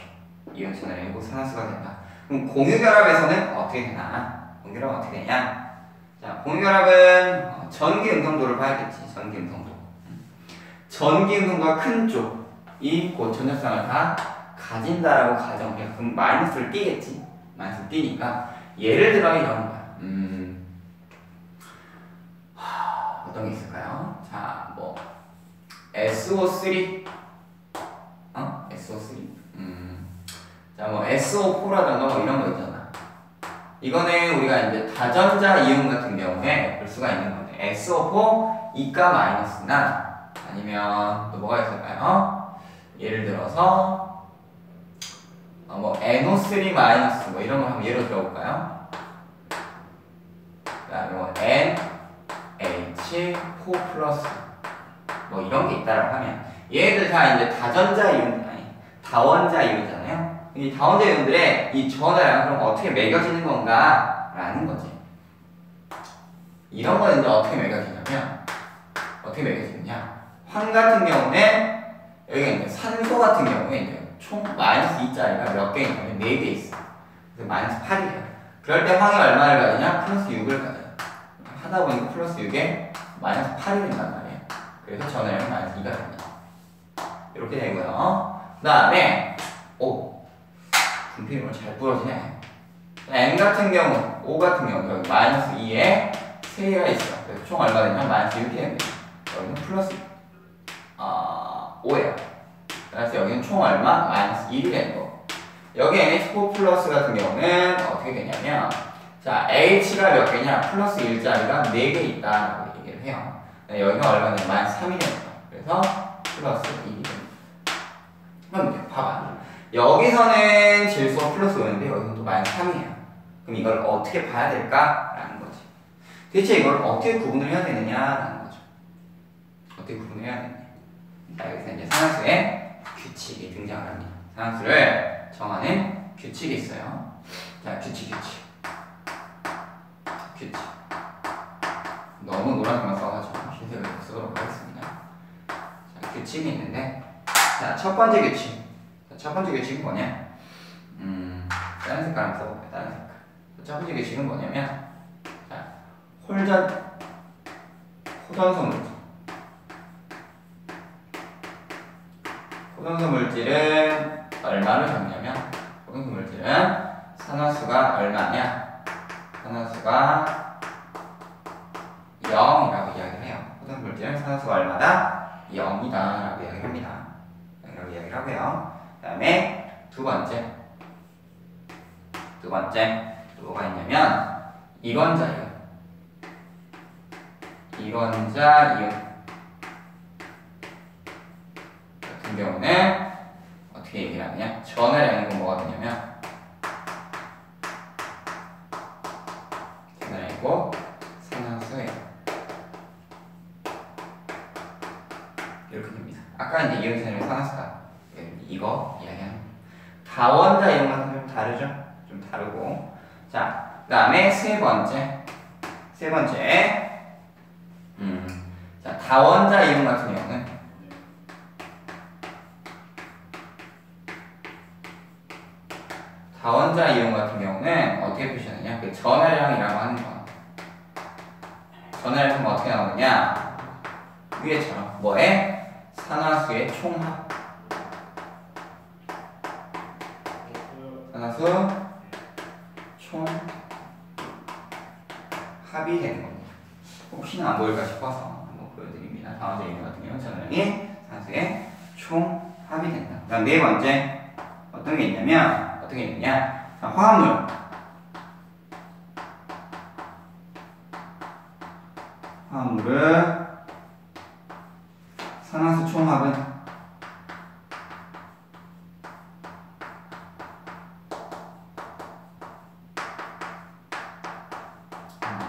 이온 전하량이고 산화수가 된다. 그럼 공유결합에서는 어떻게 되나? 공유결합은 어떻게 되냐? 자, 공유결합은 어, 전기 음성도를 봐야겠지. 전기 음성도. 전기 음성도가 큰 쪽이 곧 전자쌍을 다 가진다라고 가정해. 그럼 마이너스를 띄겠지. 마이너스를 띄니까 예를 들어 이런 거야. 음, 하, 어떤 게 있을까요? 자, 뭐 SO3, 뭐 SO4라든가 뭐 이런 거 있잖아. 이거는 우리가 이제 다전자 이온 같은 경우에 볼 수가 있는 건데 SO4 이가 마이너스나 아니면 또 뭐가 있을까요? 예를 들어서 어, 뭐 NO3 마이너스 뭐 이런 거 한번 예로 들어볼까요? 그다음에 뭐 NH4 플러스 뭐 이런 게 있다라고 하면 얘들 다 이제 다전자 이온 아니 다원자 이온이잖아요. 이 다운제 이온들의 이 전화량 그럼 어떻게 매겨지는 건가? 라는 거지. 이런 거는 이제 어떻게 매겨지냐면 어떻게 매겨지느냐? 황 같은 경우는 여기가 이제 산소 같은 경우에 이제 총 마이너스 2짜리가 몇 개 있냐면 4개 있어. 그래서 마이너스 8이에요. 그럴 때 황이 얼마를 가지냐? 플러스 6을 가져요. 하다 보니까 플러스 6에 마이너스 8이 된단 말이에요. 그래서 전화량이 마이너스 2가 됩니다. 이렇게 되고요. 그 다음에 오 분필이 오늘 잘 부러지네. n 같은 경우, o 같은 경우 여기 마이너스 2에 3개가 있어. 그래서 총 얼마 되냐? 마이너스 6이 됩니다. 여기는 플러스 어, 5예요. 그래서 여기는 총 얼마? 마이너스 1이 되는 거. 여기 NH4 플러스 같은 경우는 어떻게 되냐면 자 H가 몇 개냐? 플러스 1짜리가 4개 있다라고 얘기를 해요. 네, 여기가 얼마냐? 마이너스 3이 됩니다. 그래서 플러스 2이 됩니다. 그럼 봐봐. 여기서는 질소가 플러스 5인데 여기서는 또 마이너스 3이에요. 그럼 이걸 어떻게 봐야 될까라는 거지. 대체 이걸 어떻게 구분을 해야 되느냐라는 거죠. 어떻게 구분을 해야 되느냐. 자, 여기서 이제 산화수의 규칙이 등장을 합니다. 산화수를 정하는 규칙이 있어요. 자, 규칙, 규칙. 규칙. 너무 노란색만 써가지고 흰색을 쓰도록 하겠습니다. 자, 규칙이 있는데, 자, 첫 번째 규칙. 첫 번째 규칙은 뭐냐? 음, 다른 색깔 한번 써볼게요. 다른 색깔. 첫 번째 규칙은 뭐냐면, 자, 홀전, 호전성 물질. 호동수 물질은 얼마로 잡냐면 호동수 물질은 산화수가 얼마냐? 산화수가 0이라고 이야기를 해요. 호동수 물질은 산화수가 얼마다? 0이다 라고 이야기합니다. 0이라고 이야기를 하고요. 그 다음에 두 번째 두 번째 뭐가 있냐면 이원자예요. 이원자 이온 같은 경우는 어떻게 얘기를 하느냐? 전화량이 건 뭐가 되냐면 전화량이고 산화수예요. 이렇게 됩니다. 아까 이제 이온산이랑 산화수다 이거 이야기하는 다원자 이온 같은 경우 좀 다르죠? 좀 다르고 자, 그 다음에 세 번째 세 번째 음, 자 다원자 이온 같은 경우는 다원자 이온 같은 경우는 어떻게 표시하느냐? 그 전화량이라고 하는 거. 전화량은 어떻게 나오느냐? 위에처럼 뭐에? 산화수의 총합. 산화수 총 합이 되는 겁니다. 혹시나 안 보일까 싶어서 한번 보여드립니다. 다원자 이온 같은 경우는 전화량이 산화수의 총 합이 된다. 그 다음 네 번째 어떤 게 있냐면 어떻게 있느냐? 자, 화합물. 화합물은 산화수 총합은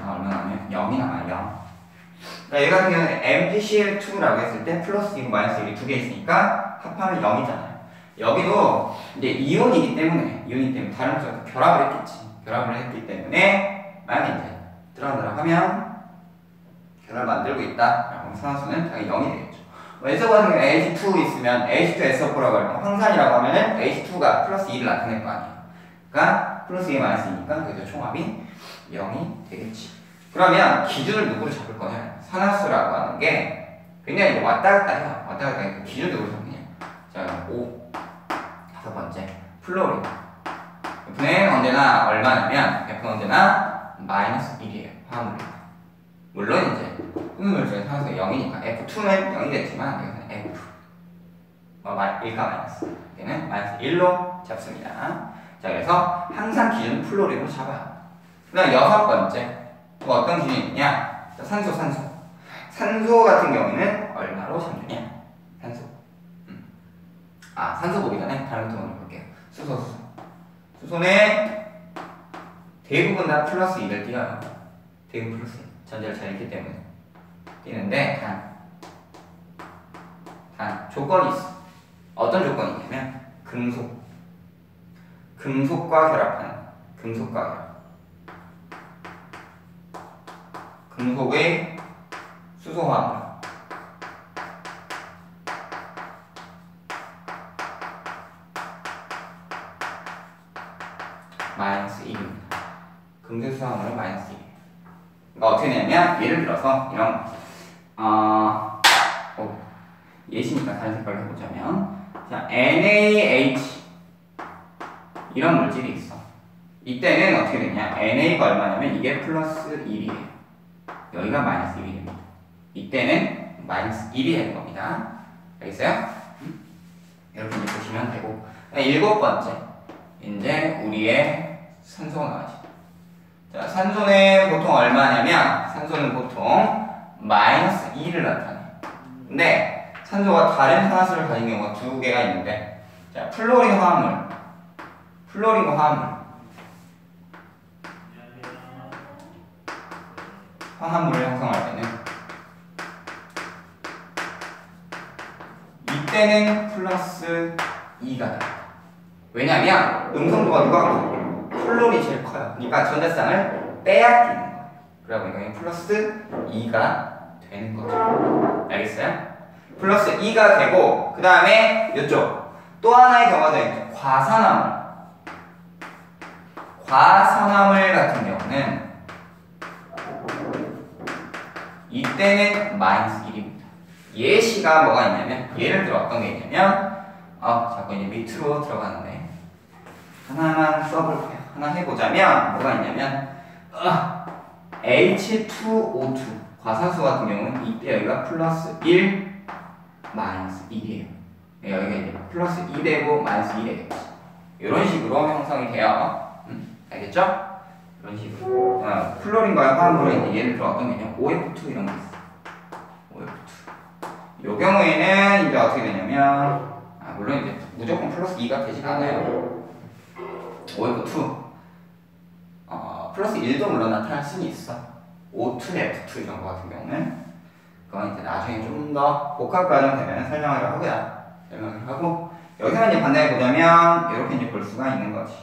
아, 얼마 나면 0이 남아요. 0. 그러니까 얘 같은 경우는 MPCl2라고 했을 때 플러스 2, 마이너스 1이 두 개 있으니까 합하면 0이잖아요. 여기도 이제 이온이기 때문에 이온이기 때문에 다른 쪽과 결합을 했겠지. 결합을 했기 때문에 만약에 이제 들어간다고 하면 결합을 만들고 있다. 그럼 산화수는 당연히 0이 되겠죠. 왼쪽 같은 경우 H2 있으면 H2SO4라고 할때 황산이라고 하면은 H2가 플러스 2를 나타낼 거 아니에요. 그러니까 플러스 2 마이너스 2니까 그래서 총합이 0이 되겠지. 그러면 기준을 누구로 잡을 거냐? 산화수라고 하는 게 굉장히 왔다 갔다 해요. 왔다 갔다 해요. 기준 누구로 잡느냐? 자, 5. 다섯 번째, 플로린. F는 언제나 얼마냐면 F는 언제나 마이너스 1이에요. 화합물입니다. 물론 이제 흑물질 산소가 0이니까 F2는 0이 됐지만 여기는 F 뭐 1과 마이너스 얘는 마이너스 1로 잡습니다. 자 그래서 항상 기준 플로린으로 잡아요. 그 다음 여섯 번째 또 어떤 기준이 있냐? 자, 산소 산소 산소 같은 경우에는 얼마로 잡느냐? 산소 음. 아 산소 보기 전에 다른 부터 볼게요. 수소 수소 수소는 대부분 다 플러스 2를 띄어요. 대부분 플러스 2. 전자를 잘 있기 때문에 뛰는데 단, 단 조건이 있어. 어떤 조건이 있냐면 금속, 금속과 결합하는 금속과 결합. 금속의 수소화합물. 마이너스 1입니다. 금속 수소화합물은 마이너스 1. 그러니까 어떻게 되냐면 예를 들어서 이런 어, 어 예시니까 다른 색깔로 해보자면. 자 NaH 이런 물질이 있어. 이때는 어떻게 되냐? NA가 얼마냐면 이게 플러스 1이에요 여기가 마이너스 1이 됩니다 이때는 마이너스 1이 되는 겁니다 알겠어요? 음? 이렇게 보시면 되고 일곱 번째 이제 우리의 산소가 나와지 자, 산소는 보통 얼마냐면 산소는 보통 마이너스 2를 나타내. 근데 산소가 다른 산화수를 가진 경우가 두 개가 있는데 자, 플로린 화합물. 플로린과 화합물. 화합물을 형성할 때는 이때는 플러스 2가 돼. 왜냐면 음성도가 누가 커? 플로린이 제일 커요. 그러니까 전자쌍을 빼앗기는 거예요. 그러고 이거는 플러스 2가 되는 거죠. 알겠어요? 플러스 2가 되고 그 다음에 이쪽 또 하나의 경우가 있죠. 과산화물. 과산화물 같은 경우는 이때는 마이너스 1입니다. 예시가 뭐가 있냐면 예를 들어 어떤 게 있냐면 아 자꾸 이제 밑으로 들어가는데 하나만 써볼게요. 하나 해보자면 뭐가 있냐면 아, H2O2 과산수 같은 경우는 이때 여기가 플러스 1 마이너스 1이에요. 여기가 이제 플러스 2 되고 마이너스 2 되겠지. 이런 식으로 형성이 돼요. 음, 알겠죠? 이런 식으로. 어, 클로린과 화합물은 이제 예를 들어 어떤 게냐? OF2 이런 게 있어. OF2. 요 경우에는 이제 어떻게 되냐면 아, 물론 이제 무조건 플러스 2가 되지 않아요. OF2. 어, 플러스 1도 물론 나타날 수는 있어. O2, F2 이런 거 같은 경우는 그건 이제 나중에 좀 더 복합 과정 되면 설명을 하고요. 설명을 하고 여기서 이제 반대해 보자면 이렇게 이제 볼 수가 있는 거지.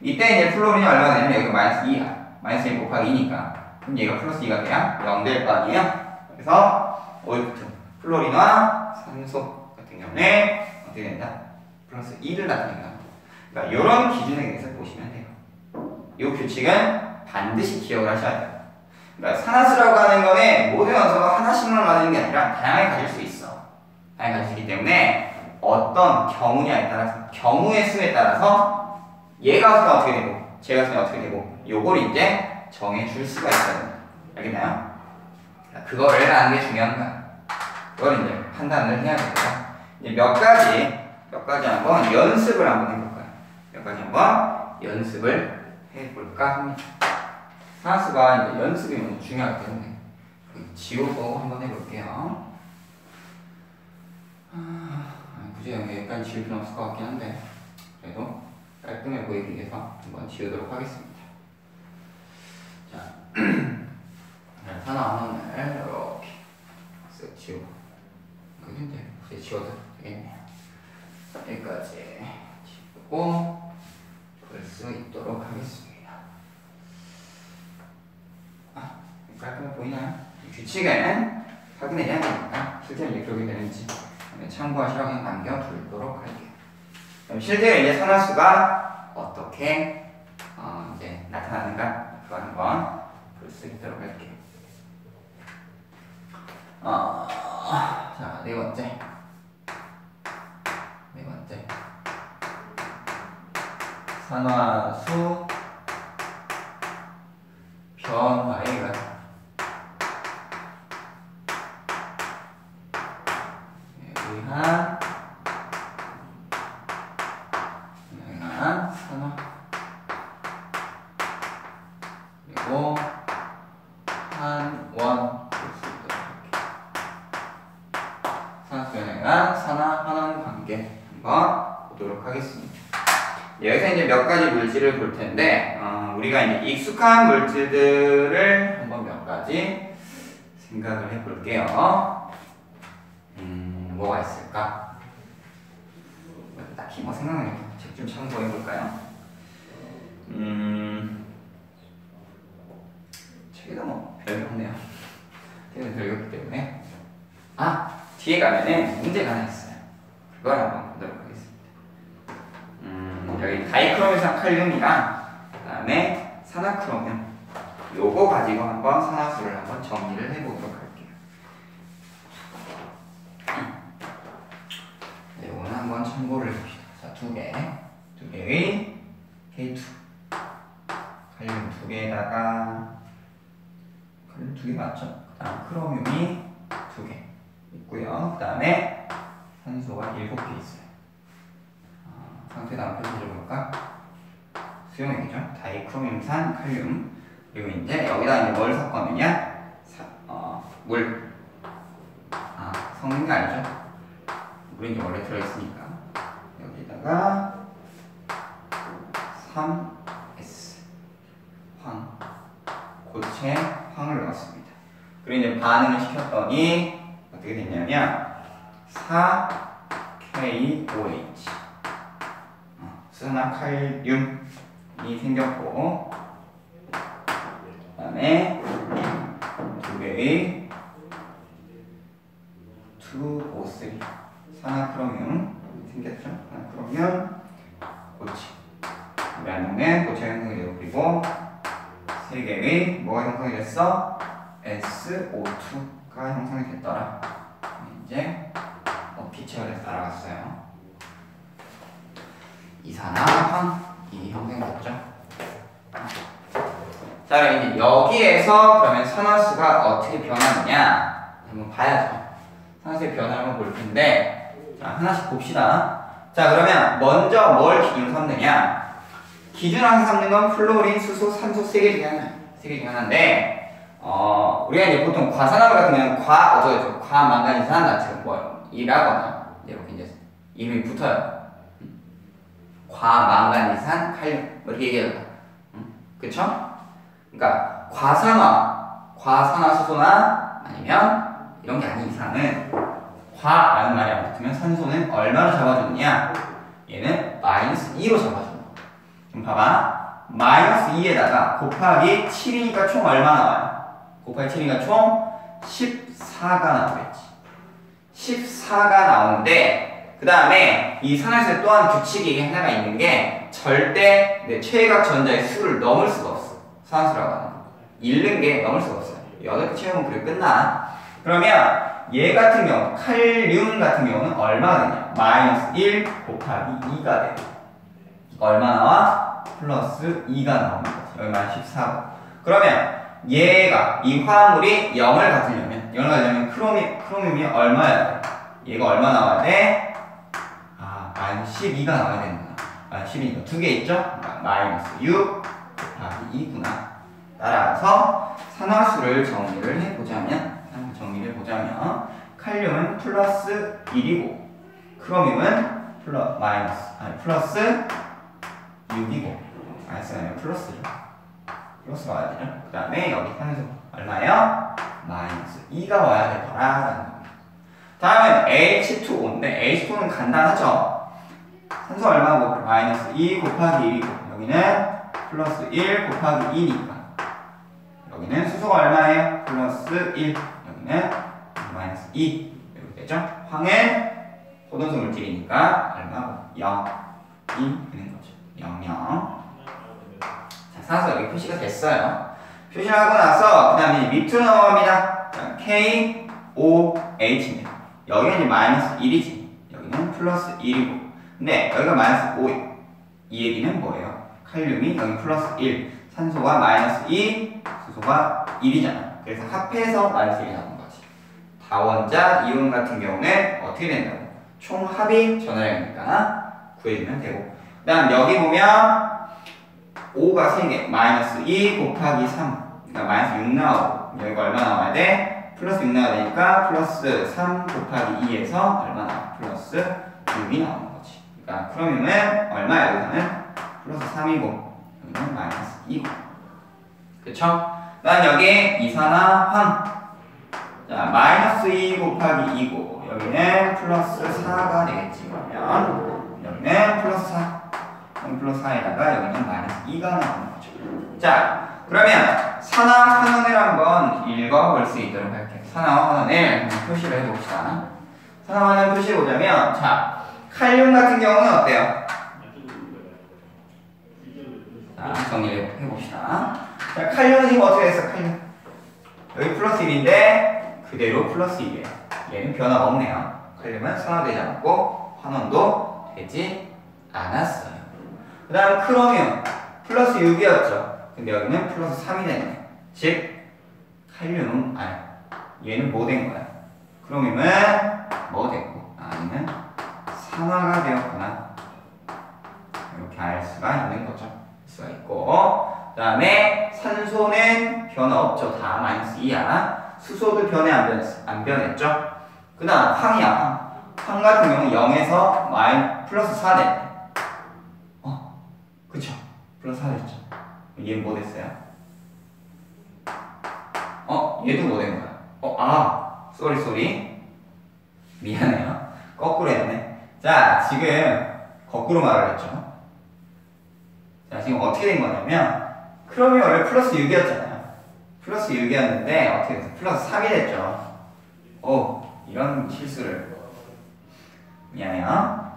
이때 이제 플로린이 얼마가 되냐면 여기가 마이너스 2야. 마이너스 1 곱하기 2니까 그럼 얘가 플러스 2가 돼야 0 될 거 아니에요? 그래서 OF2 플로린과 산소 같은 경우에 어떻게 된다? 플러스 2를 나타낸다. 그러니까 이런 기준에 의해서 보시면 돼요. 이 규칙은 반드시 기억을 하셔야 돼요. 그러니까 산화수라고 하는 거는 모든 원소가 하나씩만 가지는 게 아니라 다양하게 가질 수 있어. 다양하게 가질 수 있기 때문에 어떤 경우냐에 따라서 경우의 수에 따라서 얘가 어떻게 되고 제가 쓰면 어떻게 되고 요걸 이제 정해줄 수가 있어요. 알겠나요? 그거를 아는 게 중요한 거야. 그걸 이제 판단을 해야 되고요. 이제 몇 가지 몇 가지 한번 연습을 한번 해볼 거야. 몇 가지 한번 연습을 해볼까 합니다. 산수가 이제 연습이 너무 중요하기 때문에 지우고 한번 해볼게요. 아, 굳이 여기까지 지울 필요 없을 것 같긴 한데 그래도 깔끔해 보이기 위해서 한번 지우도록 하겠습니다. 자, 산화하는 이렇게 쓱 지우고 근데 굳이 지워도 되겠네요. 여기까지 지우고 볼 수 있도록 하겠습니다. 깔끔해 보이나요? 규칙은 확인해야 되니까 실제로 이제 그렇게 되는지 참고하시라고 남겨두도록 할게요. 그럼 실제로 이제 산화수가 어떻게 어 이제 나타나는가 그거 한번 볼 수 있도록 할게요. 어, 자, 네 번째. 네. 산화수 변화에 의한 의한 의한 산화 그리고 한원 볼수 있도록 할게요. 산화수에 의한 산화 환원 관계 한번 보도록 하겠습니다. 여기서 이제 몇 가지 물질을 볼 텐데 어, 우리가 이제 익숙한 물질들을 한번 몇 가지 생각을 해볼게요. 음, 뭐가 있을까? 딱히 뭐 생각나는 책좀 참고해 볼까요? 음, 책에도 뭐 별게 없네요. 책은 별게 없기 때문에 아 뒤에 가면은 문제가 하나 있어요. 그걸 한번 이크로메산 칼륨이랑 그다음에 산화크로뮴 요거 가지고 한번 산화수를 한번 정리를 해보도록 할게요. 네, 요거는 한번 참고를 해봅시다. 자, 두 개, 두 개의 K2 칼륨 두 개에다가 칼륨 두 개 맞죠? 그다음 크로뮴이 두 개 있고요. 그다음에 산소가 일곱 개 있어요. 어, 상태도 한번 펼쳐줘 볼까? 수용액이죠. 다이크로뮴산 칼륨 그리고 이제 여기다 이제 뭘 섞으면요? 사, 어, 물. 아, 섞는 게 아니죠. 물이 이제 원래 들어있으니까 여기다가 3S 황 고체 황을 넣었습니다. 그리고 이제 반응을 시켰더니 어떻게 됐냐면 4KOH 어, 수산화 칼륨 이 생겼고 그 다음에 두 개의 2O3 산화크로뮴 생겼죠? 산화크로뮴 우리 안에 고체 형성이 되고 그리고 세 개의 뭐가 형성이 됐어? SO2가 형성이 됐더라. 이제 어, 기체가 돼서 날아갔어요. 이산화 황이 형성됐죠. 자, 그럼 이제 여기에서 그러면 산화수가 어떻게 변하느냐 한번 봐야죠. 산화수의 변화를 한번 볼 텐데, 자 하나씩 봅시다. 자, 그러면 먼저 뭘 기준으로 삼느냐? 기준으로 삼는 건 플로린, 수소, 산소 세 개 중에 하나, 세개 중에 하나인데, 어, 우리가 이제 보통 과산화물 같은 경우는 과 어쩌죠? 과망간이산 나트륨 뭐 이라거나 이렇게 이제 이름이 붙어요. 과망간이산 칼륨 뭐 이렇게 얘기해요. 그쵸? 그러니까 과산화, 과산화수소나 아니면 이런 게 아닌 이상은 과라는 말이 안 붙으면 산소는 얼마로 잡아주느냐? 얘는 마이너스 2로 잡아준다. 그럼 봐봐. 마이너스 2에다가 곱하기 7이니까 총 얼마 나와요? 곱하기 7이니까 총 14가 나오겠지. 14가 나오는데 그 다음에 이 산화수에 또한 규칙이 하나가 있는 게 절대 네, 최외각 전자의 수를 넘을 수가 없어. 거. 잃는 게 넘을 수가 없어요. 여덟 개 채우면 그래 끝나. 그러면 얘 같은 경우, 칼륨 같은 경우는 얼마가 되냐? 마이너스 1 곱하기 2가 돼. 얼마 나와? 플러스 2가 나오는 거지. 여기 마이너스 14고. 그러면 얘가 이 화합물이 0을 갖으려면 0을 갖으려면 크로미, 크로뮴이 얼마야 돼? 얘가 얼마 나와야 돼? 아, 마이너스 12가 나와야 되는구나. 마이너스 12니까 두 개 있죠? 그러니까 마이너스 6 곱하기 2구나. 따라서 산화수를 정리를 해보자면 정리를 해보자면 칼륨은 플러스 1이고 크로뮴은 플러, 마이너스 아니 플러스 6이고 마이너스 아니면 플러스죠. 플러스가 와야 되죠. 그 다음에 여기 산소 얼마예요? 마이너스 2가 와야 되더라라는 겁니다. 다음은 H2O인데 H2는 간단하죠. 산소 얼마고? 마이너스 2 곱하기 1이고 여기는 플러스 1 곱하기 2니까 여기는 수소가 얼마예요? 플러스 1 여기는 마이너스 2 이렇게 되죠? 황은 소동수 물질이니까 얼마고? 0 2 되는 거죠. 0 0 자, 산소 여기 표시가 됐어요. 표시하고 나서 그 다음에 밑으로 넘어갑니다. 자, K, O, H입니다. 여기는 마이너스 1이지. 여기는 플러스 1이고. 근데 여기가 마이너스 5. 이 얘기는 뭐예요? 칼륨이 여기 플러스 1. 산소가 마이너스 2, 수소가 1이잖아. 그래서 합해서 마이너스 1이 나오는 거지. 다원자 이온 같은 경우는 어떻게 된다고? 총 합이 전화량이니까 구해주면 되고. 그 다음 여기 보면 5가 3개, 마이너스 2 곱하기 3. 그러니까 마이너스 6 나오고, 여기가 얼마 나와야 돼? 플러스 6 나와야 되니까, 플러스 3 곱하기 2에서 얼마 나와? 플러스 6이 나오는 거지. 그러니까, 크로뮴은 얼마야, 여기서는? 플러스 3이고, 여기는 마이너스 2고. 그쵸? 그 다음 여기 이산화 황. 자, 마이너스 2 곱하기 2고, 여기는 플러스 4가 되겠지, 그러면. 여기는 플러스 4. 플러스 4에다가 여기는 마이너스 2가 나오는 거죠. 자, 그러면 산화 환원을 한번 읽어볼 수 있도록 할게요. 산화 환원을 표시를 해봅시다. 산화 환원 표시해보자면, 자, 칼륨 같은 경우는 어때요? 자, 정리를 해봅시다. 자, 칼륨은 지금 어떻게 됐어, 칼륨? 여기 플러스 1인데, 그대로 플러스 1이에요. 얘는 변화가 없네요. 칼륨은 산화되지 않았고, 환원도 되지 않았어요. 그 다음 크로뮴 플러스 6이었죠. 근데 여기는 플러스 3이 됐네. 즉 칼륨은 아니 얘는 뭐 된 거야? 크로뮴은 뭐 됐고 아니면 산화가 되었구나. 이렇게 알 수가 있는 거죠. 알 수가 있고 그 다음에 산소는 변화 없죠. 다 마이너스 2야. 수소도 변해 안 변했어? 안 변했죠. 그 다음 황이야 황. 황 같은 경우는 0에서 마이 플러스 4 됐네. 그쵸? 플러스 4 됐죠? 얘는 뭐 됐어요? 어? 얘도 뭐 된 거야? 어? 아! sorry sorry 미안해요 거꾸로 했네 자 지금 거꾸로 말을 했죠 자 지금 어떻게 된 거냐면 크롬이 원래 플러스 6이었잖아요 플러스 6이었는데 어떻게 됐어? 플러스 3이 됐죠 오 이런 실수를 미안해요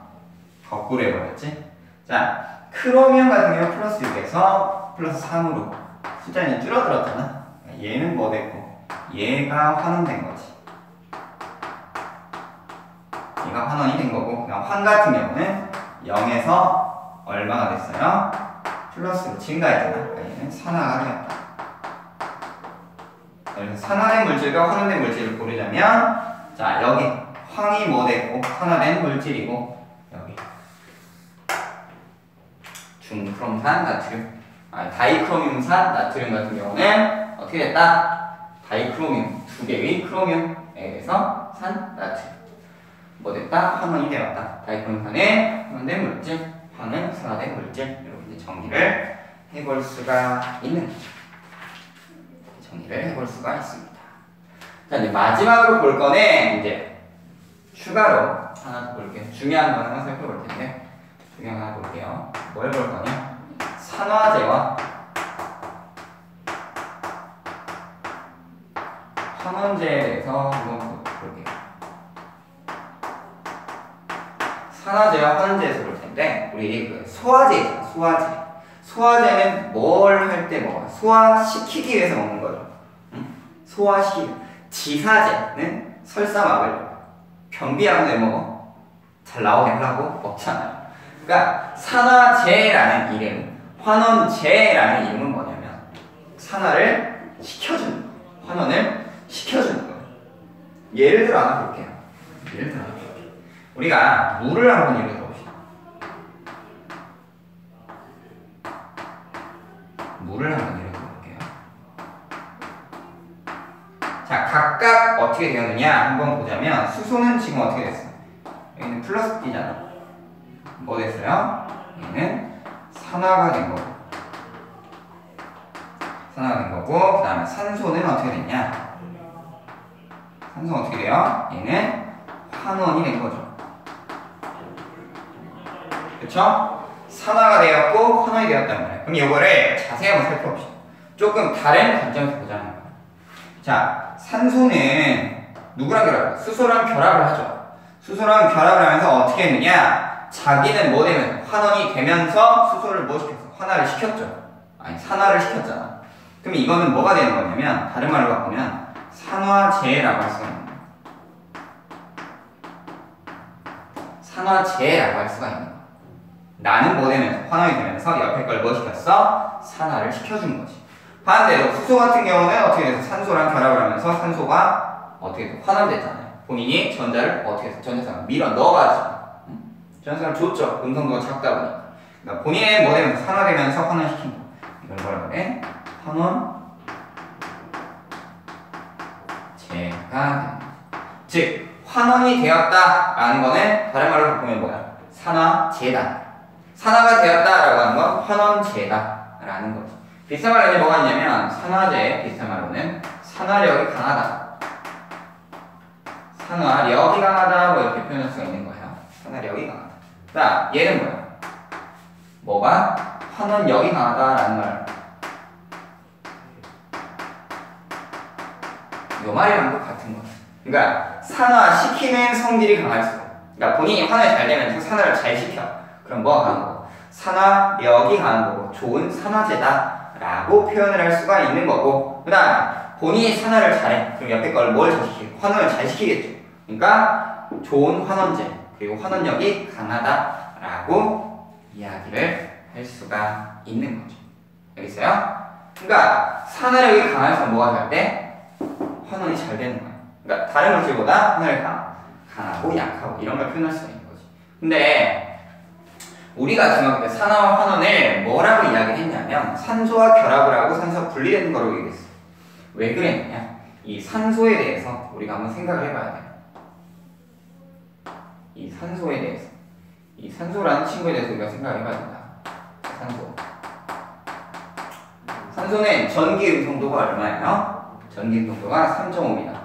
거꾸로 해버렸지 자 크로미움 같은 경우 플러스 6에서 플러스 3으로 숫자는 줄어들었잖아. 얘는 뭐 됐고 얘가 환원된 거지. 얘가 환원이 된 거고 그냥 환 같은 경우는 0에서 얼마가 됐어요? 플러스로 증가했잖아. 얘는 산화가 되었다. 그래서 산화된 물질과 환원된 물질을 고르자면 자 여기 황이 뭐 됐고 산화된 물질이고 여기 중크롬산 나트륨 아, 다이크로뮴산 나트륨 같은 경우는 어떻게 됐다? 다이크로뮴 두 개의 크로뮴에 대해서 산 나트륨 뭐 됐다? 환원이 되었다. 다이크로뮴산의 환원된 물질, 황은 산화된 물질 정리를 해볼 수가 있는. 정리를 해볼 수가 있습니다. 자 이제 마지막으로 볼 거는 이제 추가로 하나 더 볼게요. 중요한 거 하나 살펴볼 텐데 중요한 거 하나 볼게요. 뭘 볼 거냐? 산화제와 환원제에 대해서 한번 볼게요. 산화제와 환원제에서 볼 텐데 우리 그 소화제 소화제 소화제는 뭘 할 때 먹어? 소화시키기 위해서 먹는 거죠. 응? 소화시키 지사제는 설사막을 변비약은 왜 먹어? 잘 나오게 하려고 먹잖아요. 그러니까 산화제라는 이름, 환원제라는 이름은 뭐냐면 산화를 시켜주는 거, 환원을 시켜주는 거. 예를 들어 하나 볼게요. 예를 들어 하나 볼게요. 우리가 물을 한번 예를 들어봅시다. 물을 한번 예를 들어볼게요. 자, 각각 어떻게 되었느냐 한번 보자면 수소는 지금 어떻게 됐어? 여기는 플러스 D잖아. 뭐 됐어요? 얘는 산화가 된 거고. 산화가 된 거고, 그 다음에 산소는 어떻게 됐냐? 산소는 어떻게 돼요? 얘는 환원이 된 거죠. 그쵸? 산화가 되었고, 환원이 되었단 말이에요. 그럼 이거를 자세히 한번 살펴봅시다. 조금 다른 관점에서 보자는 거예요. 자, 산소는 누구랑 결합을? 수소랑 결합을 하죠. 수소랑 결합을 하면서 어떻게 했느냐? 자기는 뭐 되면 환원이 되면서 수소를 뭐 시켰어? 환화를 시켰죠. 아니 산화를 시켰잖아. 그럼 이거는 뭐가 되는 거냐면 다른 말로 바꾸면 산화제라고 할 수가 있는 거야. 산화제라고 할 수가 있는 거야. 나는 뭐 되면서 환원이 되면서 옆에 걸 뭐 시켰어? 산화를 시켜준 거지. 반대로 수소 같은 경우는 어떻게 돼서 산소랑 결합을 하면서 산소가 어떻게 돼? 환원됐잖아요. 본인이 전자를 어떻게 해서 전자상을 밀어 넣어가지고 응? 전자상을 줬죠. 음성도가 작다 보니까. 그러니까 본인의 뭐 되면서 산화되면서 환원시킨 거. 이걸 뭐라고 해? 환원 제가 즉 환원이 되었다라는 거는 다른 말로 바꾸면 뭐야? 산화제다. 산화가 되었다라고 하는 건 환원제다라는 거지. 비슷한 말로는 뭐가 있냐면 산화제의 비슷한 말로는 산화력이 강하다. 산화력이 강하다 뭐 이렇게 표현할 수가 있는 거야. 산화력이 강하다. 자, 얘는 뭐야? 뭐가 환원력이 강하다라는 말. 요 말이랑 똑같은 거야. 그러니까 산화시키는 성질이 강할수록 그러니까 본인이 환원이 잘 되면 산화를 잘 시켜. 그럼 뭐가 강한 거고? 산화력이 강한 거고 좋은 산화제다 라고 표현을 할 수가 있는 거고 그 다음에 본인이 산화를 잘해. 그럼 옆에 걸 뭘 잘 시키고 환원을 잘 시키겠죠. 그러니까 좋은 환원제 그리고 환원력이 강하다 라고 이야기를 할 수가 있는 거죠. 알겠어요? 그러니까 산화력이 강해서 뭐가 잘 돼? 환원이 잘 되는 거야. 그러니까 다른 물질보다 환원이 강, 강하고 약하고 이런 걸 표현할 수가 있는 거지. 근데 우리가 중학교 때 산화와 환원을 뭐라고 이야기를 했냐면 산소와 결합을 하고 산소가 분리되는 거라고 얘기했어. 왜 그랬느냐? 이 산소에 대해서 우리가 한번 생각을 해봐야 돼. 이 산소에 대해서 이 산소라는 친구에 대해서 우리가 생각을 해봐야 된다. 산소. 산소는 전기 음성도가 얼마예요? 전기 음성도가 3.5입니다.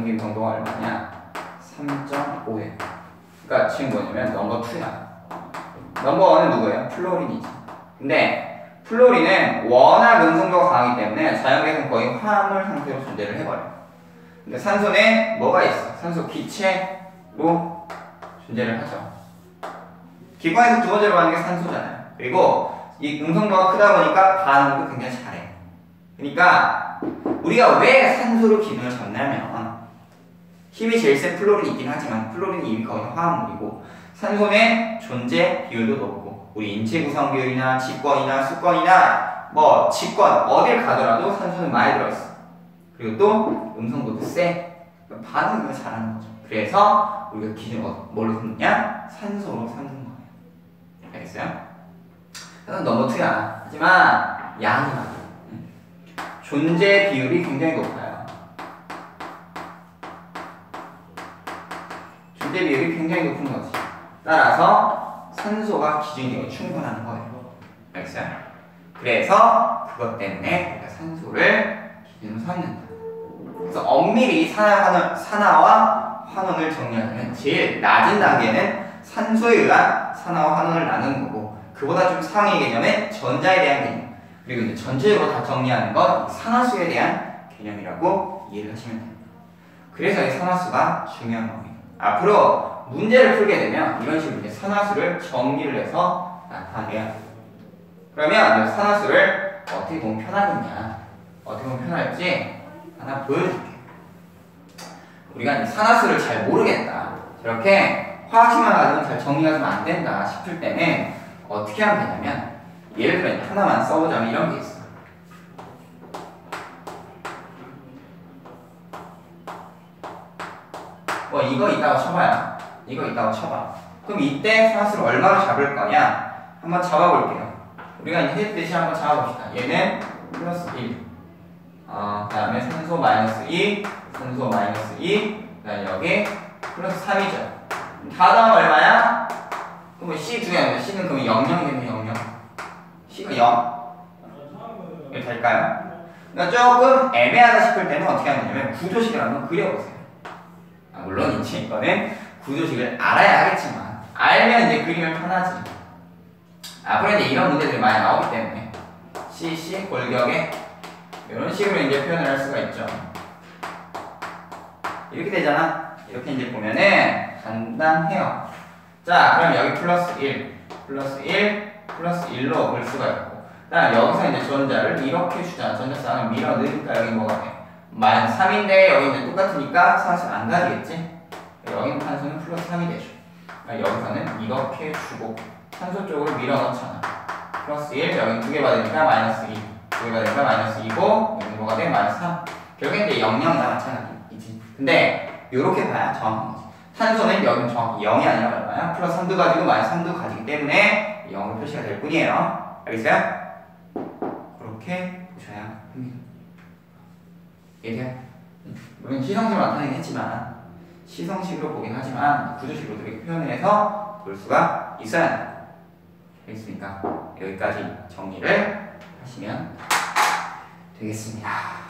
전기 음성도가 얼마냐? 3.5에. 그러니까 지금 뭐냐면 넘버 2야. 넘버 1은 누구예요? 플로린이지. 근데 플로린은 워낙 음성도가 강하기 때문에 자연계에서는 거의 화합물 상태로 존재를 해버려. 근데 산소는 뭐가 있어? 산소 기체로 존재를 하죠. 기관에서 두 번째로 가는 게 산소잖아요. 그리고 이 음성도가 크다 보니까 반응도 굉장히 잘해. 그러니까 우리가 왜 산소로 기준을 잡냐면 힘이 제일 센 플로린이 있긴 하지만 플로린이 이미 거의 화합물이고 산소는 존재 비율도 높고 우리 인체 구성 비율이나 지권이나 수권이나 뭐 지권 어딜 가더라도 산소는 많이 들어있어. 그리고 또 음성도도 세. 반응을 잘하는 거죠. 그래서 우리가 기준 어, 뭘로 삼느냐? 산소로 삼는 거예요. 알겠어요? 그래서 투야. 하지만 양이 많아. 존재 비율이 굉장히 높아 요. 존재 비율이 굉장히 높은 거지. 따라서 산소가 기준이 충분한 거예요. 알겠어요? 그래서 그것 때문에 우리가 산소를 기준으로 삼는다. 그래서 엄밀히 산화, 산화 와 환원을 정리하면 제일 낮은 단계는 산소에 의한 산화와 환원을 나누는 거고 그보다 좀 상위 개념은 전자에 대한 개념 그리고 이제 전체적으로 다 정리하는 건 산화수에 대한 개념이라고 이해를 하시면 됩니다. 그래서 이 산화수가 중요한 겁니다. 앞으로 문제를 풀게 되면 이런 식으로 이제 산화수를 정리를 해서 나타내야 돼요. 그러면 이 산화수를 어떻게 보면 편하겠냐 어떻게 보면 편할지 하나 보여줄게. 우리가 산화수를 잘 모르겠다. 저렇게 화학식만 가지고 잘 정리가 좀 안 된다 싶을 때는 어떻게 하면 되냐면 예를 들어 하나만 써보자면 이런 게 있어. 뭐 이거 있다고 쳐봐요. 이거 있다고 쳐봐. 그럼 이때 산화수를 얼마로 잡을 거냐? 한번 잡아볼게요. 우리가 이제 했듯이 한번 잡아봅시다. 얘는 플러스 1. 어, 다음에 산소 마이너스 2, 산소 마이너스 2, 그다음 여기 플러스 3이죠. 다 더하면 얼마야? 그럼 C 중요한데 C는 그럼 00이겠네 00. C가 0. 이렇게 될까요? 그러니까 조금 애매하다 싶을 때는 어떻게 하냐면 구조식을 한번 그려보세요. 아, 물론 이거는 구조식을 알아야 하겠지만 알면 이제 그리면 편하지. 앞으로 이제 이런 문제들이 많이 나오기 때문에 CC 골격에 이런 식으로 이제 표현을 할 수가 있죠. 이렇게 되잖아. 이렇게 이제 보면은 간단해요. 자, 그럼 여기 플러스 1, 플러스 1, 플러스 1로 볼 수가 있고. 자, 여기서 이제 전자를 이렇게 주자. 전자쌍을 밀어 넣으니까 여기 뭐가 돼? 마이너스 3인데 여기 이제 똑같으니까 사실 안 가지겠지? 여기 탄소는 플러스 3이 되죠. 그러니까 여기서는 이렇게 주고 탄소 쪽으로 밀어 넣잖아. 플러스 1, 여기 두개 받으니까 마이너스 2. 두개 받으니까 마이너스 2고, 여기 뭐가 돼? 마이너스 3. 결국엔 이제 0, 0이 마찬가지지. 근데, 요렇게 봐야 정확한 거지. 탄소는 여기는 정확히 0이 아니라 얼마야? 플러스 3도 가지고 마이너스 3도 가지기 때문에 0으로 표시가 될 뿐이에요. 알겠어요? 그렇게. 이해돼요? 물론 시성식으로 나타내긴 했지만 시성식으로 보긴 하지만 구조식으로 이렇게 표현을 해서 볼 수가 있어야 합니다. 알겠습니까? 여기까지 정리를 하시면 되겠습니다.